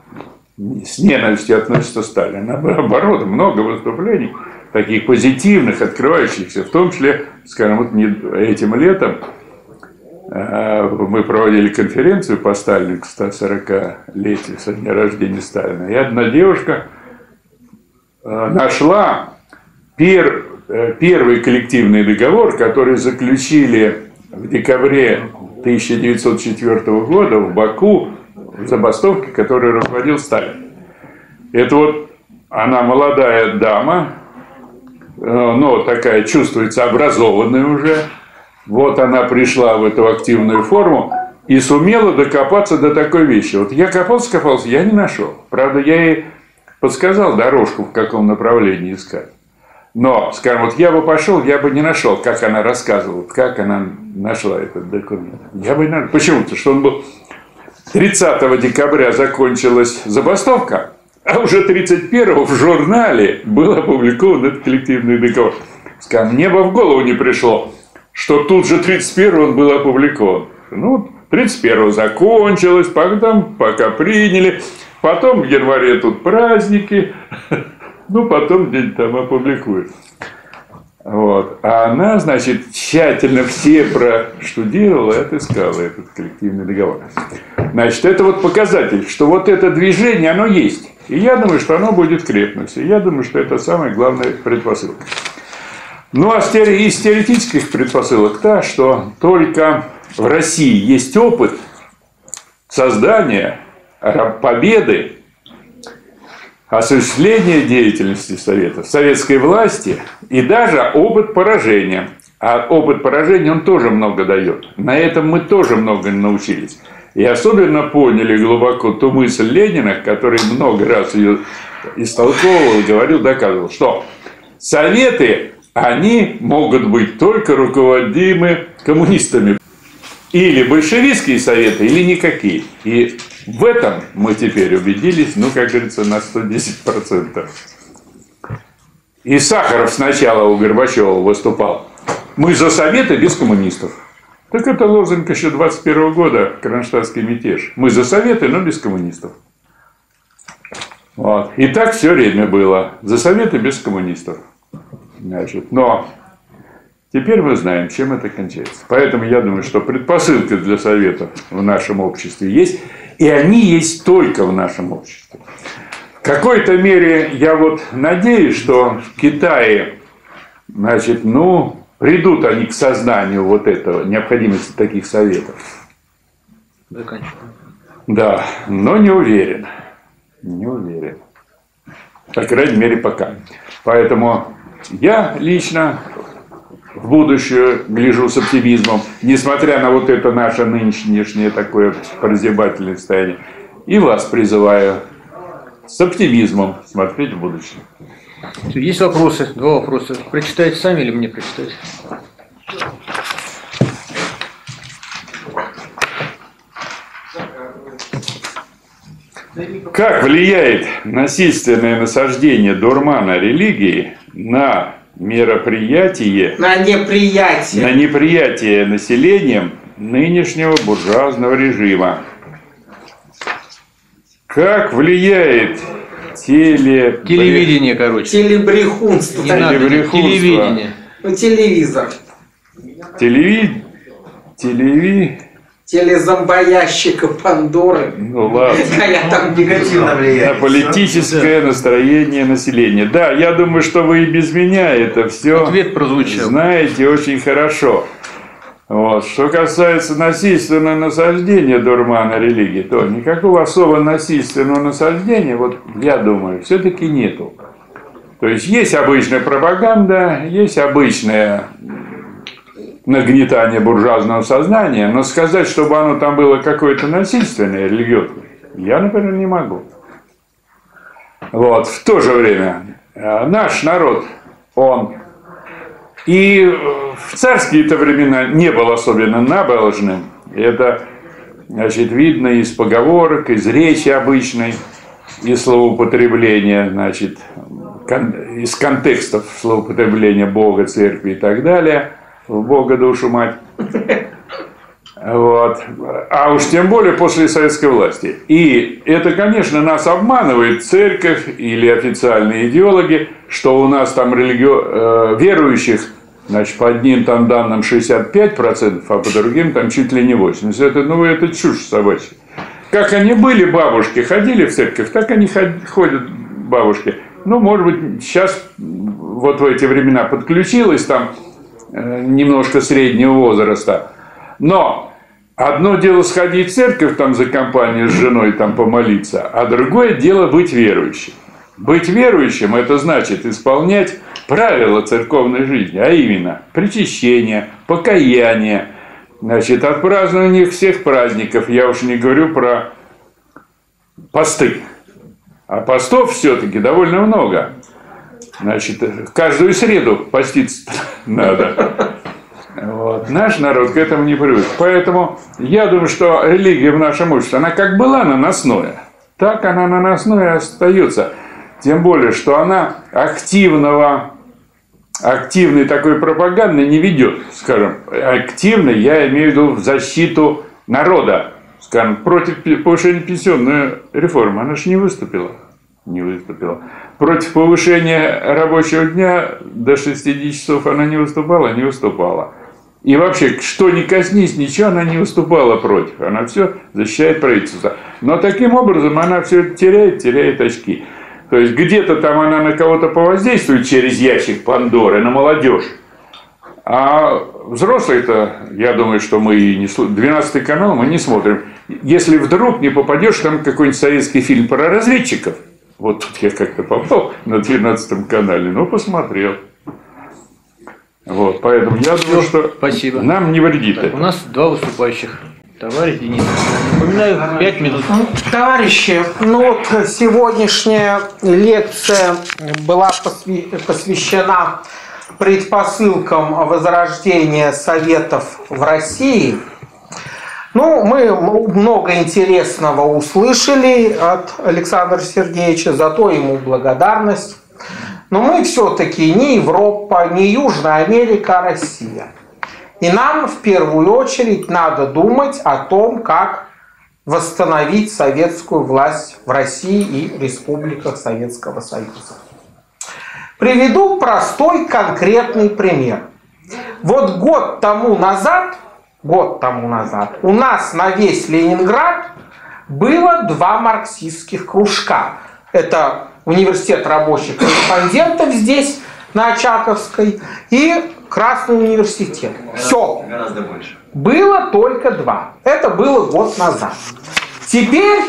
с ненавистью относится к. Наоборот, много выступлений таких позитивных, открывающихся, в том числе, скажем, вот этим летом э, мы проводили конференцию по Сталину к 140-летию со дня рождения Сталина. И одна девушка э, нашла пер, э, первый коллективный договор, который заключили в декабре 1904 года в Баку в забастовке, которой руководил Сталин. Это вот она молодая дама, Э, но такая чувствуется образованная уже. Вот она пришла в эту активную форму и сумела докопаться до такой вещи. Вот я копался, копался, я не нашел. Правда, я ей подсказал дорожку, в каком направлении искать. Но, скажем, вот я бы пошел, я бы не нашел, как она рассказывала, как она нашла этот документ. Я бы не нашел. Почему-то, что он был 30 декабря закончилась забастовка, а уже 31-го в журнале был опубликован этот коллективный договор. Скажем, мне бы в голову не пришло, что тут же 31-го он был опубликован. Ну, 31-го закончилось, потом пока приняли, потом в январе тут праздники, ну, потом где-нибудь там опубликуют. Вот. А она, значит, тщательно все проштудировала и отыскала этот коллективный договор. Значит, это вот показатель, что вот это движение, оно есть. И я думаю, что оно будет крепнуть. И я думаю, что это самая главная предпосылка. Ну, а из теоретических предпосылок та, что только в России есть опыт создания победы осуществление деятельности Совета, советской власти и даже опыт поражения. А опыт поражения он тоже много дает. На этом мы тоже много научились. И особенно поняли глубоко ту мысль Ленина, который много раз ее истолковывал, говорил, доказывал, что Советы, они могут быть только руководимы коммунистами. Или большевистские советы, или никакие. И в этом мы теперь убедились, ну, как говорится, на 110%. И Сахаров сначала у Горбачева выступал. Мы за советы без коммунистов. Так это лозунг еще 21 года, Кронштадтский мятеж. Мы за советы, но без коммунистов. Вот. И так все время было. За советы без коммунистов. Значит, но Теперь мы знаем, чем это кончается. Поэтому я думаю, что предпосылки для советов в нашем обществе есть, и они есть только в нашем обществе. Какой-то мере я вот надеюсь, что в Китае, значит, ну, придут они к сознанию вот этого, необходимости таких советов. Да, но не уверен. Не уверен. По крайней мере, пока. Поэтому я лично в будущее гляжу с оптимизмом, несмотря на вот это наше нынешнее такое прозябательное состояние. И вас призываю с оптимизмом смотреть в будущее. Есть вопросы? Два вопроса. Прочитайте сами или мне прочитать? Как влияет насильственное насаждение дурмана религии на мероприятие, на неприятие, на неприятие населением нынешнего буржуазного режима? Как влияет теле... Телевидение, короче. Телебрехунство. Не надо, телевидение. Ну, телевизор. Телеви... Телеви... Телезомбоящика Пандоры. Ну ладно. Я там негативно влияет. На политическое настроение населения. Да, я думаю, что вы и без меня это все Ответ прозвучал. знаете очень хорошо. Вот. Что касается насильственного насаждения дурмана религии, то никакого особо насильственного насаждения, вот я думаю, все-таки нету. То есть есть обычная пропаганда, есть обычное нагнетание буржуазного сознания, но сказать, чтобы оно там было какое-то насильственное, религиозное, я, например, не могу. Вот. В то же время э, наш народ, он и в царские-то времена не был особенно набожным. Это, значит, видно из поговорок, из речи обычной, из словоупотребления, значит, из контекстов словоупотребления Бога, церкви и так далее – в Бога душу мать. Вот. А уж тем более после советской власти. И это, конечно, нас обманывает церковь или официальные идеологи, что у нас там религио... э, верующих, значит, по одним там данным 65%, а по другим там чуть ли не 80%. Это, ну, это чушь собачья. Как они были бабушки, ходили в церковь, так они ходят бабушки. Ну, может быть, сейчас вот в эти времена подключилось там Э, немножко среднего возраста. Но одно дело сходить в церковь там за компанию с женой там помолиться, а другое дело быть верующим. Быть верующим – это значит исполнять правила церковной жизни, а именно причащение, покаяние, значит, отпразднование всех праздников. Я уж не говорю про посты. А постов все-таки довольно много. Значит, каждую среду поститься надо. Вот. Наш народ к этому не привык. Поэтому я думаю, что религия в нашем обществе, она как была наносная, так она наносной и остается. Тем более, что она активного, активной такой пропаганды не ведет. Скажем, активной я имею в виду в защиту народа. Скажем, против повышения пенсионной реформы. Она же не выступила. Не выступила против повышения рабочего дня до 60 часов она не выступала, не выступала. И вообще, что ни коснись, ничего она не выступала против. Она все защищает правительство. Но таким образом она все теряет, теряет очки. То есть где-то там она на кого-то повоздействует через ящик Пандоры, на молодежь. А взрослые-то, я думаю, что мы и не 12 канал мы не смотрим. Если вдруг не попадешь, там какой-нибудь советский фильм про разведчиков – вот тут я как-то попал на 12 канале, но посмотрел. Вот, поэтому я думаю, что Спасибо. нам не вредит так, это. У нас два выступающих. Товарищ Денис, напоминаю, пять минут. Товарищи, ну вот сегодняшняя лекция была посвящена предпосылкам возрождения Советов в России – ну, мы много интересного услышали от Александра Сергеевича, за то ему благодарность. Но мы все-таки не Европа, не Южная Америка, а Россия. И нам в первую очередь надо думать о том, как восстановить советскую власть в России и республиках Советского Союза. Приведу простой конкретный пример. Вот год тому назад, год тому назад, у нас на весь Ленинград было два марксистских кружка. Это университет рабочих корреспондентов здесь, на Очаковской, и Красный университет. Все. Гораздо больше. Было только два. Это было год назад. Теперь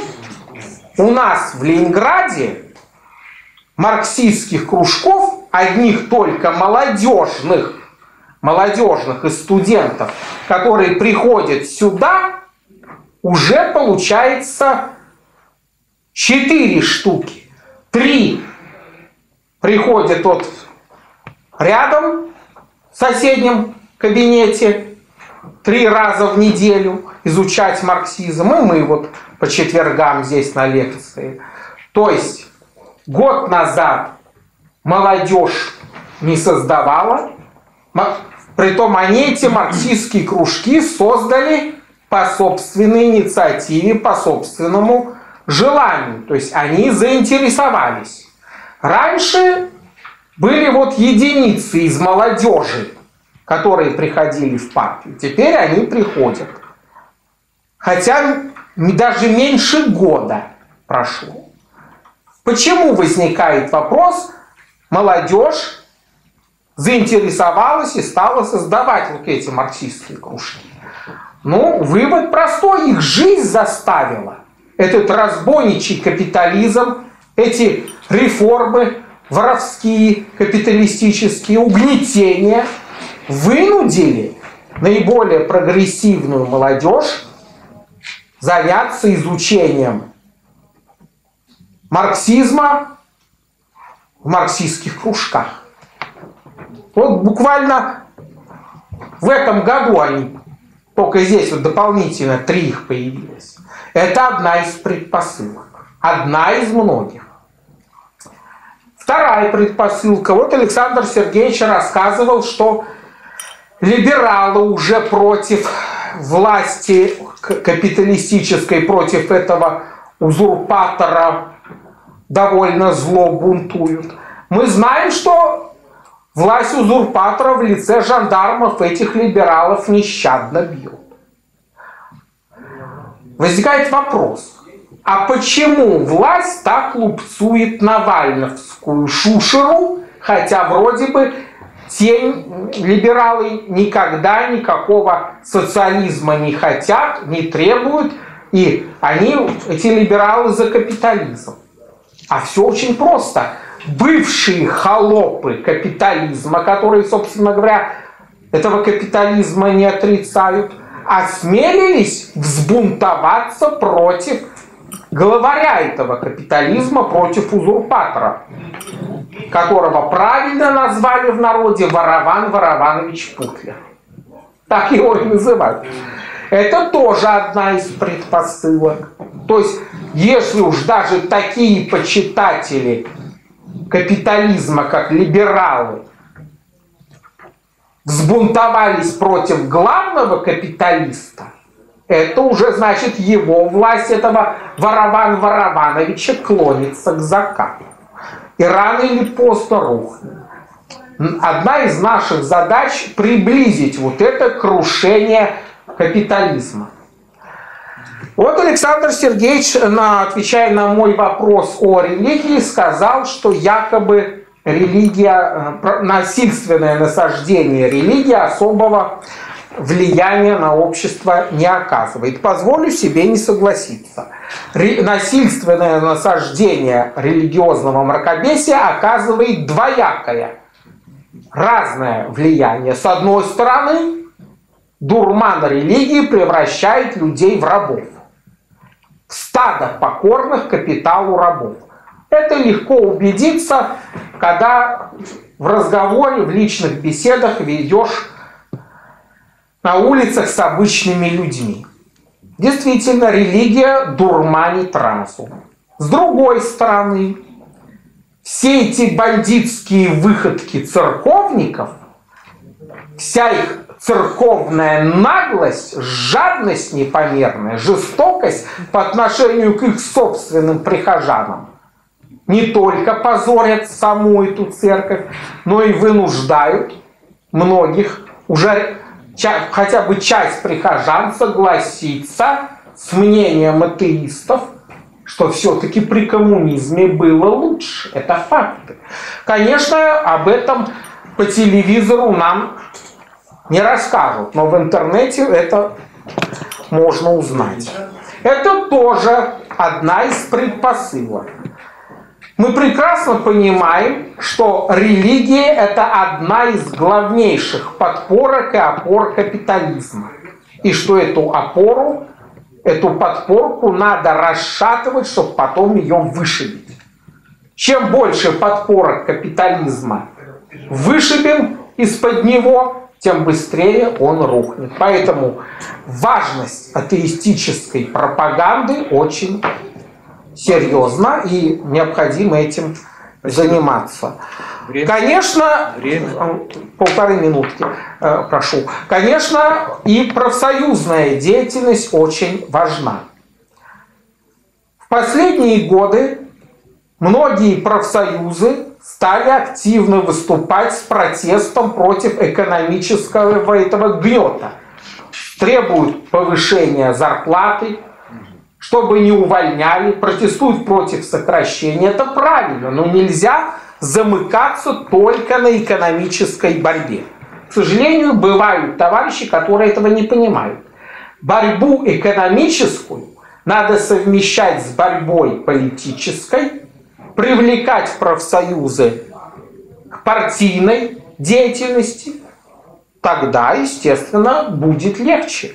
у нас в Ленинграде марксистских кружков, одних только молодежных, молодежных и студентов, которые приходят сюда, уже получается четыре штуки. Три приходят вот рядом в соседнем кабинете три раза в неделю изучать марксизм, и мы вот по четвергам здесь на лекции. То есть год назад молодежь не создавала, притом они эти марксистские кружки создали по собственной инициативе, по собственному желанию. То есть они заинтересовались. Раньше были вот единицы из молодежи, которые приходили в партию. Теперь они приходят. Хотя даже меньше года прошло. Почему возникает вопрос, молодежь заинтересовалась и стала создавать вот эти марксистские кружки? Ну, вывод простой, их жизнь заставила. Этот разбойничий капитализм, эти реформы воровские, капиталистические угнетения вынудили наиболее прогрессивную молодежь заняться изучением марксизма в марксистских кружках. Вот буквально в этом году они, только здесь вот дополнительно три их появилось. Это одна из предпосылок. Одна из многих. Вторая предпосылка. Вот Александр Сергеевич рассказывал, что либералы уже против власти капиталистической, против этого узурпатора довольно зло бунтуют. Мы знаем, что власть узурпатора в лице жандармов этих либералов нещадно бьет. Возникает вопрос, а почему власть так лупцует Навальновскую шушеру, хотя вроде бы те либералы никогда никакого социализма не хотят, не требуют, и они, эти либералы, за капитализм. А все очень просто. Бывшие холопы капитализма, которые, собственно говоря, этого капитализма не отрицают, осмелились взбунтоваться против главаря этого капитализма, против узурпатора, которого правильно назвали в народе Ворован Ворованович Путлер. Так его и называют. Это тоже одна из предпосылок. То есть, если уж даже такие почитатели капитализма, как либералы, взбунтовались против главного капиталиста, это уже значит его власть этого Ворован Воровановича клонится к закату. И рано или поздно рухнет. Одна из наших задач приблизить вот это крушение капитализма. Вот Александр Сергеевич, отвечая на мой вопрос о религии, сказал, что якобы религия, э, насильственное насаждение религии особого влияния на общество не оказывает. Позволю себе не согласиться. Насильственное насаждение религиозного мракобесия оказывает двоякое, разное влияние. С одной стороны, дурман религии превращает людей в рабов. В стадо покорных капиталу рабов. Это легко убедиться, когда в разговоре, в личных беседах ведешь на улицах с обычными людьми. Действительно, религия дурманит разум. С другой стороны, все эти бандитские выходки церковников, вся их церковная наглость, жадность непомерная, жестокость по отношению к их собственным прихожанам не только позорят саму эту церковь, но и вынуждают многих уже хотя бы часть прихожан согласится с мнением атеистов, что все-таки при коммунизме было лучше. Это факты. Конечно, об этом по телевизору нам не расскажут, но в интернете это можно узнать. Это тоже одна из предпосылок. Мы прекрасно понимаем, что религия – это одна из главнейших подпорок и опор капитализма. И что эту опору, эту подпорку надо расшатывать, чтобы потом ее вышибить. Чем больше подпорок капитализма вышибем из-под него, тем быстрее он рухнет. Поэтому важность атеистической пропаганды очень серьезна и необходимо этим заниматься. Время. Конечно, Время. э, полторы минутки, э, прошу. Конечно, и профсоюзная деятельность очень важна. В последние годы многие профсоюзы стали активно выступать с протестом против экономического этого гнета. Требуют повышения зарплаты, чтобы не увольняли, протестуют против сокращения. Это правильно, но нельзя замыкаться только на экономической борьбе. К сожалению, бывают товарищи, которые этого не понимают. Борьбу экономическую надо совмещать с борьбой политической, привлекать профсоюзы к партийной деятельности, тогда, естественно, будет легче.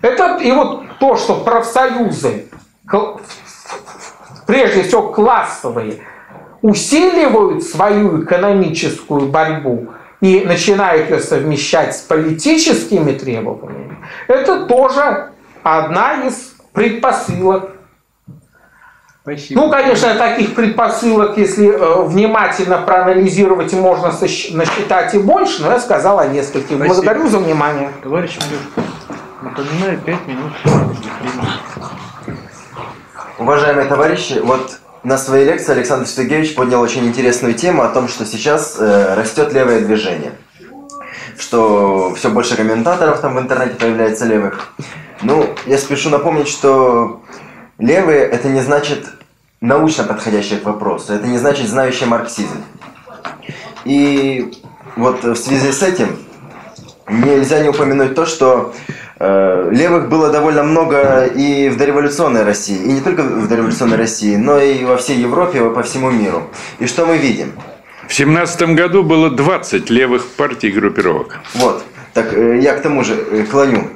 Это и вот то, что профсоюзы, прежде всего классовые, усиливают свою экономическую борьбу и начинают ее совмещать с политическими требованиями, это тоже одна из предпосылок. Спасибо. Ну, конечно, таких предпосылок, если э, внимательно проанализировать, можно насчитать и больше, но я сказал о нескольких. Спасибо. Благодарю за внимание. Товарищ майор, напоминаю, 5 минут. Уважаемые товарищи, вот на своей лекции Александр Сергеевич поднял очень интересную тему о том, что сейчас э, растет левое движение. Что все больше комментаторов там в интернете появляется левых. Ну, я спешу напомнить, что левые это не значит научно подходящие к вопросу, это не значит знающие марксизм. И вот в связи с этим нельзя не упомянуть то, что левых было довольно много и в дореволюционной России, и не только в дореволюционной России, но и во всей Европе, по всему миру. И что мы видим? В семнадцатом году было 20 левых партий и группировок. Вот, так э, я к тому же э, клоню.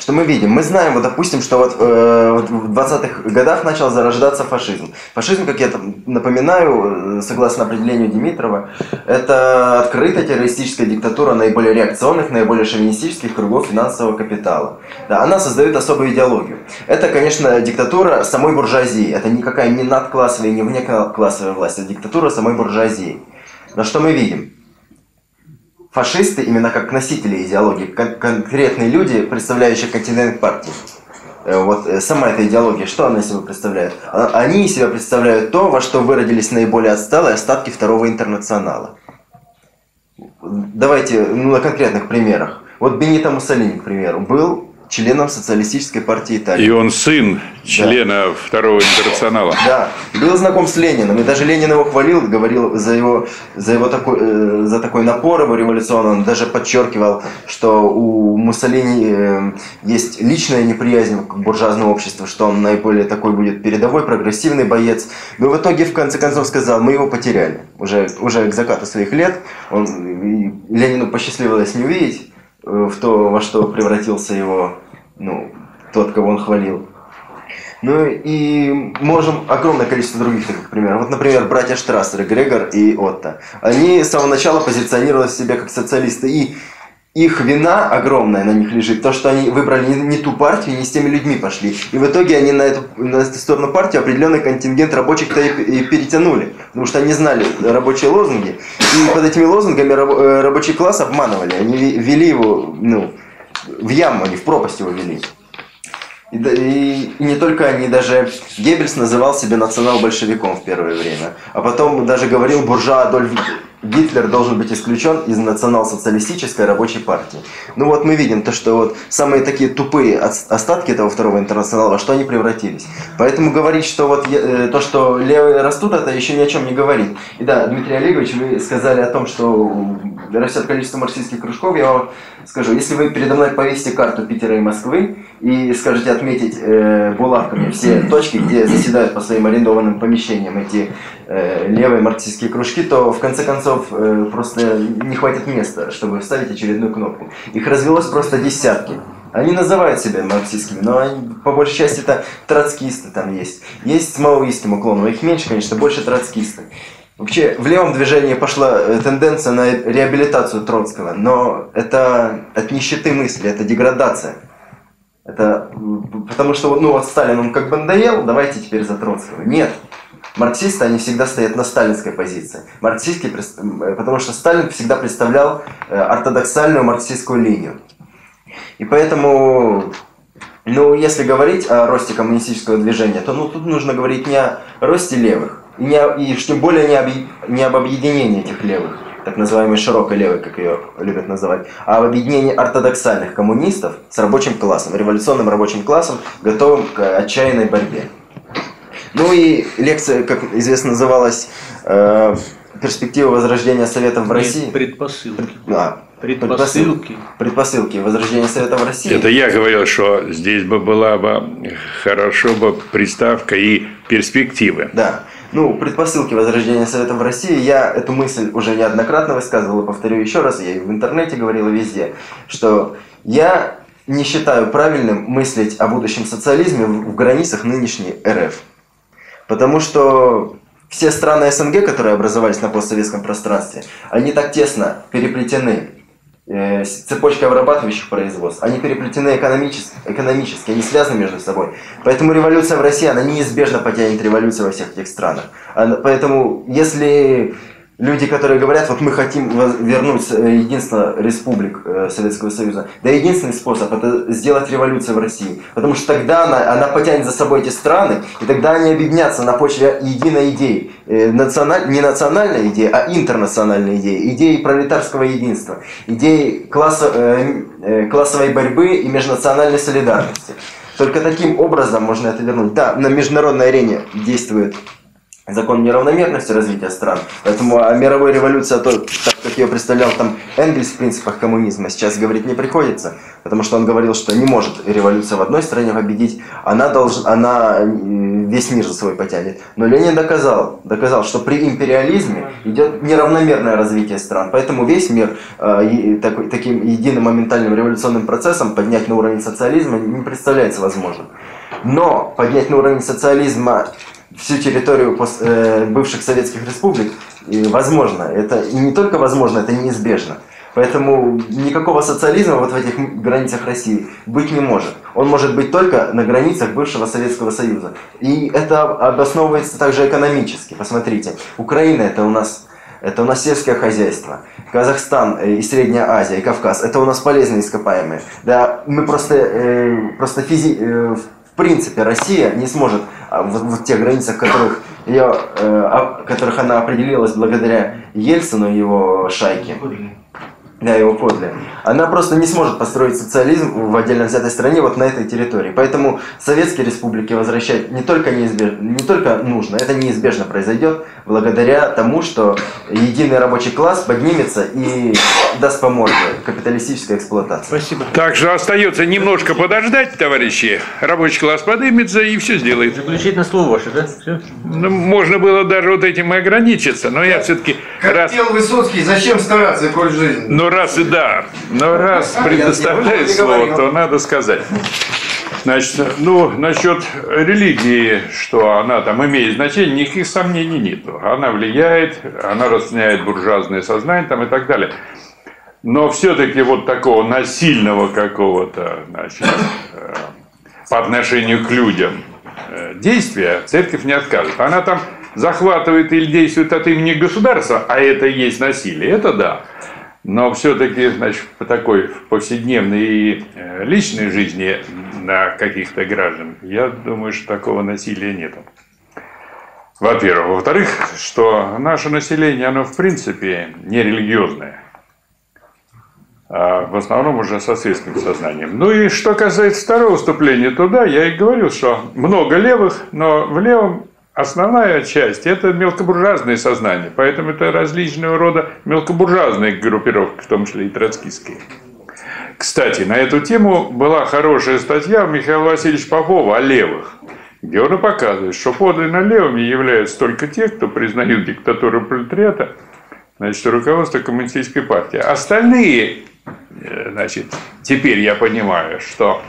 Что мы видим? Мы знаем, вот, допустим, что вот э, в 20-х годах начал зарождаться фашизм. Фашизм, как я там напоминаю, э, согласно определению Димитрова, это открытая террористическая диктатура наиболее реакционных, наиболее шовинистических кругов финансового капитала. Да, она создает особую идеологию. Это, конечно, диктатура самой буржуазии. Это никакая не надклассовая, не внеклассовая власть. Это диктатура самой буржуазии. Но что мы видим? Фашисты, именно как носители идеологии, кон- конкретные люди, представляющие континент партии. Э, Вот э, сама эта идеология, что она из себя представляет? А- Они из себя представляют то, во что выродились наиболее отсталые остатки второго интернационала. Давайте ну, на конкретных примерах. Вот Бенито Муссолини, к примеру, был членом социалистической партии Италии. И он сын члена второго интернационала. Да, был знаком с Лениным, и даже Ленин его хвалил, говорил за его, за его такой, э, за такой напор его революционный, он даже подчеркивал, что у Муссолини э, есть личная неприязнь к буржуазному обществу, что он наиболее такой будет передовой, прогрессивный боец. Но в итоге, в конце концов, сказал, мы его потеряли. Уже, уже к закату своих лет он, Ленину посчастливилось не увидеть в то, во что превратился его, ну, тот, кого он хвалил. Ну и можем огромное количество других таких примеров. Вот, например, братья Штрассеры, Грегор и Отто. Они с самого начала позиционировали себя как социалисты. И их вина огромная на них лежит. То, что они выбрали не, не ту партию, не с теми людьми пошли. И в итоге они на эту, на эту сторону партии определенный контингент рабочих-то и, и перетянули. Потому что они знали рабочие лозунги. И под этими лозунгами раб- э, рабочий класс обманывали. Они вели его, ну, в яму, они в пропасть его вели. И, и- и не только они, даже Геббельс называл себя национал-большевиком в первое время. А потом даже говорил буржуа Адольф Гитлер должен быть исключен из национал-социалистической рабочей партии. Ну вот мы видим то, что вот самые такие тупые остатки этого второго интернационала, во что они превратились. Поэтому говорить, что вот э, то, что левые растут, это еще ни о чем не говорит. И да, Дмитрий Олегович, вы сказали о том, что растет количество марксистских кружков. Я вам скажу, если вы передо мной повесите карту Питера и Москвы и скажете отметить э, булавками все точки, где заседают по своим арендованным помещениям эти э, левые марксистские кружки, то в конце концов э, просто не хватит места, чтобы вставить очередную кнопку. Их развелось просто десятки. Они называют себя марксистскими, но они, по большей части это троцкисты там есть. Есть маоистским уклоном, их меньше, конечно, больше троцкисты. Вообще, в левом движении пошла э, тенденция на реабилитацию Троцкого, но это от нищеты мысли, это деградация. Это потому что, ну вот Сталин, он как бы надоел, давайте теперь за Троцкого. Нет. Марксисты, они всегда стоят на сталинской позиции. Марксистский, э, потому что Сталин всегда представлял э, ортодоксальную марксистскую линию. И поэтому, ну, если говорить о росте коммунистического движения, то ну, тут нужно говорить не о росте левых, и, не, и тем более не, об, не об объединении этих левых, так называемой широкой левой, как ее любят называть, а об объединении ортодоксальных коммунистов с рабочим классом, революционным рабочим классом, готовым к отчаянной борьбе. Ну и лекция, как известно, называлась э, «Перспектива возрождения Советов в России». Нет, предпосылки. А, Предпосылки. Предпосылки возрождения Совета в России. Это я говорил, что здесь бы была бы хорошо бы приставка и перспективы. Да. Ну, предпосылки возрождения Совета в России, я эту мысль уже неоднократно высказывал и повторю еще раз, я и в интернете говорил, и везде, что я не считаю правильным мыслить о будущем социализме в границах нынешней РФ. Потому что все страны СНГ, которые образовались на постсоветском пространстве, они так тесно переплетены э, цепочкой обрабатывающих производств, они переплетены экономически, экономически, они связаны между собой. Поэтому революция в России, она неизбежно потянет революцию во всех этих странах. Поэтому если люди, которые говорят, вот мы хотим вернуть э, единство республик э, Советского Союза. Да единственный способ это сделать революцию в России. Потому что тогда она, она потянет за собой эти страны, и тогда они объединятся на почве единой идеи. Э, националь, не национальной идеи, а интернациональной идеи. Идеи пролетарского единства. Идеи класса, э, классовой борьбы и межнациональной солидарности. Только таким образом можно это вернуть. Да, на международной арене действует закон неравномерности развития стран. Поэтому о мировой революции, а то, так как ее представлял там Энгельс в принципах коммунизма, сейчас говорить не приходится, потому что он говорил, что не может революция в одной стране победить, она, долж, она весь мир за собой потянет. Но Ленин доказал, доказал, что при империализме идет неравномерное развитие стран, поэтому весь мир э, таким единым моментальным революционным процессом поднять на уровень социализма не представляется возможным. Но поднять на уровень социализма всю территорию э, бывших советских республик возможно. Это не только возможно, это неизбежно. Поэтому никакого социализма вот в этих границах России быть не может. Он может быть только на границах бывшего Советского Союза. И это обосновывается также экономически. Посмотрите, Украина это у нас это у нас сельское хозяйство. Казахстан э, и Средняя Азия, и Кавказ, это у нас полезные ископаемые. Да, мы просто, э, просто физи, в принципе Россия не сможет а в, в тех границах, которых, ее, э, которых она определилась благодаря Ельцину и его шайке да, его подле, она просто не сможет построить социализм в отдельно взятой стране вот на этой территории. Поэтому советские республики возвращать не только, неизбежно, не только нужно, это неизбежно произойдет благодаря тому, что единый рабочий класс поднимется и даст по морде капиталистической эксплуатации. Спасибо. Также остается немножко подождать, товарищи. Рабочий класс поднимется и все сделает. Заключительное слово ваше, да? Все? Ну, можно было даже вот этим ограничиться, но я все-таки... Как раз... пел Высоцкий, зачем стараться, коль жизнь? Ну, раз и да, но раз предоставляет слово, то надо сказать. Значит, ну, насчет религии, что она там имеет значение, никаких сомнений нет. Она влияет, она расценяет буржуазное сознание там и так далее. Но все-таки вот такого насильного какого-то, значит, э, по отношению к людям э, действия церковь не откажет. Она там захватывает или действует от имени государства, а это и есть насилие, это да. Но все-таки, значит, по такой повседневной и э, личной жизни на каких-то граждан, я думаю, что такого насилия нет. Во-первых. Во-вторых, что наше население, оно в принципе не религиозное. А в основном уже со светским сознанием. Ну и что касается второго вступления туда, я и говорил, что много левых, но в левом основная часть – это мелкобуржуазное сознание. Поэтому это различного рода мелкобуржуазные группировки, в том числе и троцкистские. Кстати, на эту тему была хорошая статья Михаила Васильевича Попова о левых, где он показывает, что подлинно левыми являются только те, кто признают диктатуру пролетариата, значит, руководство коммунистической партии. Остальные Э, значит, теперь я понимаю, что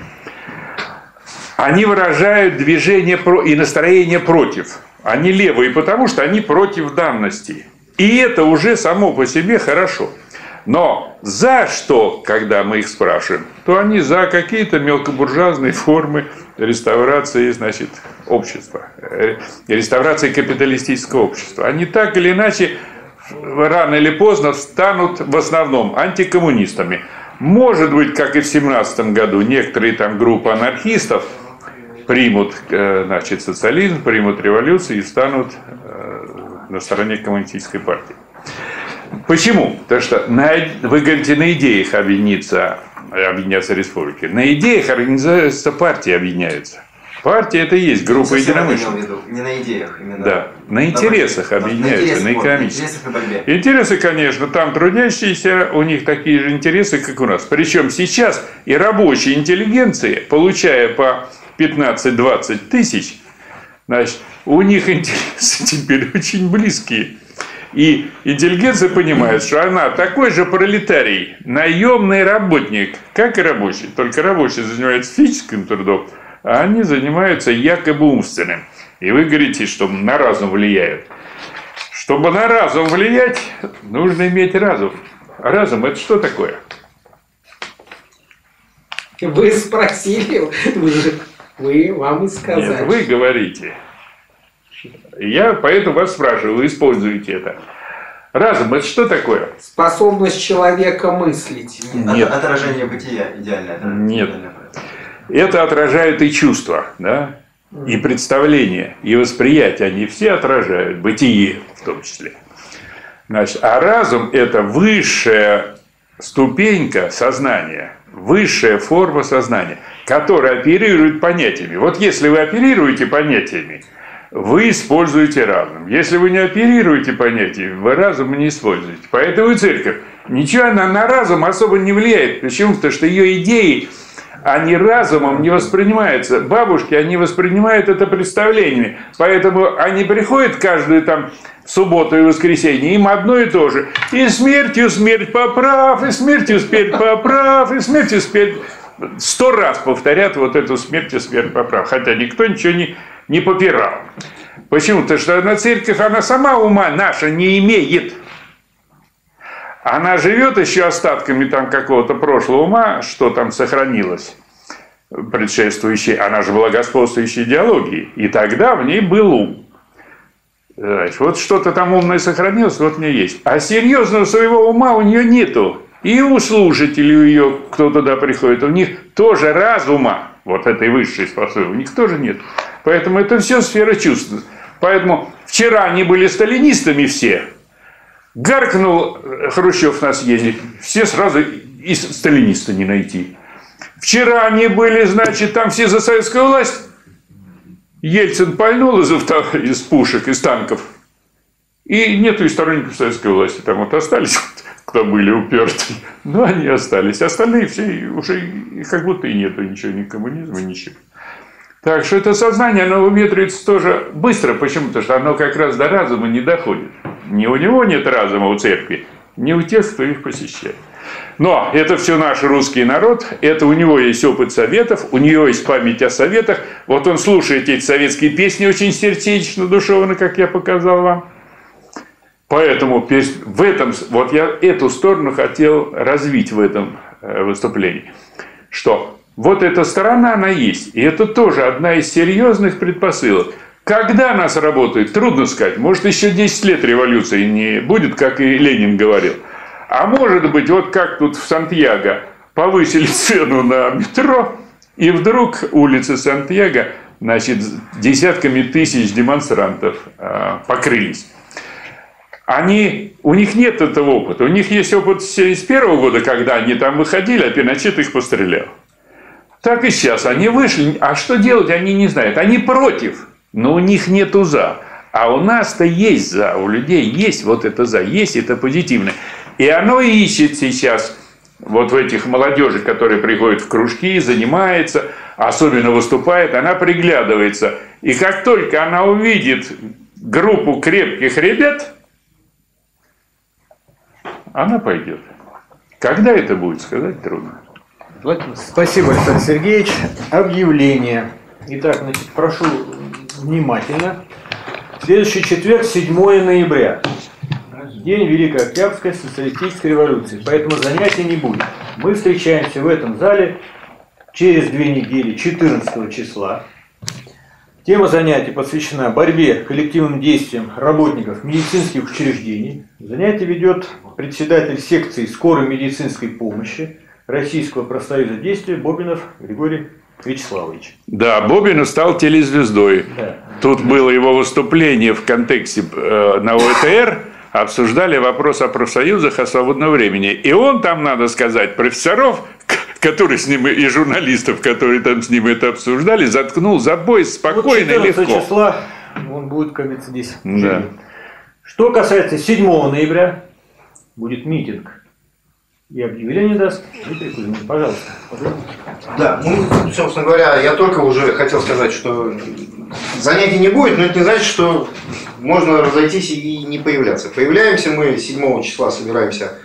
они выражают движение и настроение против. Они левые, потому что они против данности. И это уже само по себе хорошо. Но за что, когда мы их спрашиваем, то они за какие-то мелкобуржуазные формы реставрации, значит, общества, э, реставрации капиталистического общества. Они так или иначе рано или поздно станут в основном антикоммунистами. Может быть, как и в 17 году, некоторые там группы анархистов примут э, значит, социализм, примут революцию и станут э, на стороне коммунистической партии. Почему? Потому что на, вы говорите, на идеях объединиться, объединяться республики. На идеях организуются партии, объединяются. Партия это и есть группа единомышленников. Не на идеях, именно. Да, на интересах объединяются, на, на экономических. Интересы, конечно, там трудящиеся, у них такие же интересы, как у нас. Причем сейчас и рабочая интеллигенция, получая по 15-20 тысяч, значит, у них интересы теперь очень близкие. И интеллигенция понимает, что она такой же пролетарий, наемный работник, как и рабочий. Только рабочий занимается физическим трудом, а они занимаются якобы умственным. И вы говорите, что на разум влияют. Чтобы на разум влиять, нужно иметь разум. разум это что такое? Вы спросили, вы, вы вам и сказали. Нет, вы говорите. Я поэтому вас спрашиваю, вы используете это. Разум это что такое? Способность человека мыслить. Нет. Отражение бытия идеальное. Нет. Идеальное. Это отражают и чувства, да? и представления, и восприятие. Они все отражают, бытие в том числе. Значит, а разум – это высшая ступенька сознания, высшая форма сознания, которая оперирует понятиями. Вот если вы оперируете понятиями, вы используете разум. Если вы не оперируете понятиями, вы разум не используете. Поэтому и церковь ничего она на разум особо не влияет. Почему? Потому что ее идеи они разумом не воспринимаются. Бабушки, они воспринимают это представлениями. Поэтому они приходят каждую там субботу и воскресенье, им одно и то же. И смертью смерть поправ, и смертью смерть поправ, и смертью смерть... Сто раз повторят вот эту смертью смерть поправ. Хотя никто ничего не, не попирал. Почему? Потому что на церковь, она сама ума наша не имеет. Она живет еще остатками там какого-то прошлого ума, что там сохранилось предшествующей, она же была господствующей идеологией. И тогда в ней был ум. Знаешь, вот что-то там умное сохранилось, вот у нее есть. А серьезного своего ума у нее нету. И у служителей у ее, кто туда приходит, у них тоже разума, вот этой высшей способности, у них тоже нет. Поэтому это все сфера чувств. Поэтому вчера они были сталинистами все, Гаркнул Хрущев на съезде, все сразу и сталиниста не найти. Вчера они были, значит, там все за советскую власть. Ельцин пальнул из, авто, из пушек, из танков. И нету и сторонников советской власти. Там вот остались, кто были уперты. Но они остались. Остальные все уже как будто и нету ничего, ни коммунизма, ничего. Так что это сознание, оно выветривается тоже быстро. Почему? Потому что оно как раз до разума не доходит. Ни у него нет разума у церкви, ни у тех, кто их посещает. Но это все наш русский народ, это у него есть опыт советов, у него есть память о советах. Вот он слушает эти советские песни очень сердечно, душевно, как я показал вам. Поэтому в этом, вот я эту сторону хотел развить в этом э, выступлении. Что вот эта сторона, она есть. И это тоже одна из серьезных предпосылок. Когда она сработает, трудно сказать. Может, еще 10 лет революции не будет, как и Ленин говорил. А может быть, вот как тут в Сантьяго повысили цену на метро, и вдруг улицы Сантьяго значит, десятками тысяч демонстрантов э, покрылись. Они, у них нет этого опыта. У них есть опыт с с первого года, когда они там выходили, а Пиночет их пострелял. Так и сейчас. Они вышли, а что делать, они не знают. Они против, но у них нету за. А у нас-то есть за, у людей есть вот это за, есть это позитивное. И оно ищет сейчас вот в этих молодежи, которые приходят в кружки, занимается, особенно выступает, она приглядывается. И как только она увидит группу крепких ребят, она пойдет. Когда это будет, сказать трудно. Спасибо, Александр Сергеевич. Объявление. Итак, значит, прошу внимательно. Следующий четверг, 7 ноября. День Великой Октябрьской социалистической революции. Поэтому занятий не будет. Мы встречаемся в этом зале через две недели, 14 числа. Тема занятий посвящена борьбе коллективным действиям работников медицинских учреждений. Занятие ведет председатель секции скорой медицинской помощи Российского профсоюза действия Бобинов Григорий Вячеславович. Да, Бобин стал телезвездой. Да. Тут было его выступление в контексте э, на ОТР, обсуждали вопрос о профсоюзах, о свободном времени. И он там, надо сказать, профессоров, которые с ним, и журналистов, которые там с ним это обсуждали, заткнул за пояс спокойно и Вот 14 легко. числа он будет, как говорится, здесь. Да. Что касается 7 ноября, будет митинг. И объявление даст Дмитрий Кузьмин. Пожалуйста. Да, ну, собственно говоря, я только уже хотел сказать, что занятий не будет, но это не значит, что можно разойтись и не появляться. Появляемся мы 7 числа, собираемся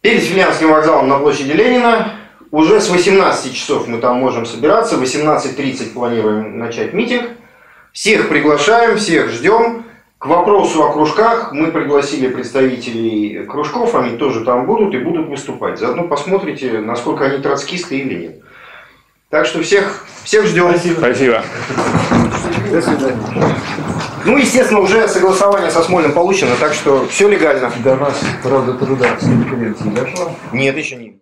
перед Филянским вокзалом на площади Ленина. Уже с 18 часов мы там можем собираться, в 18.30 планируем начать митинг. Всех приглашаем, всех ждем. К вопросу о кружках мы пригласили представителей кружков, они тоже там будут и будут выступать. Заодно посмотрите, насколько они троцкисты или нет. Так что всех, всех ждем. Спасибо. До свидания. Ну, естественно, уже согласование со Смольным получено, так что все легально. До нас, правда, труда с конференции дошла. Нет, еще не.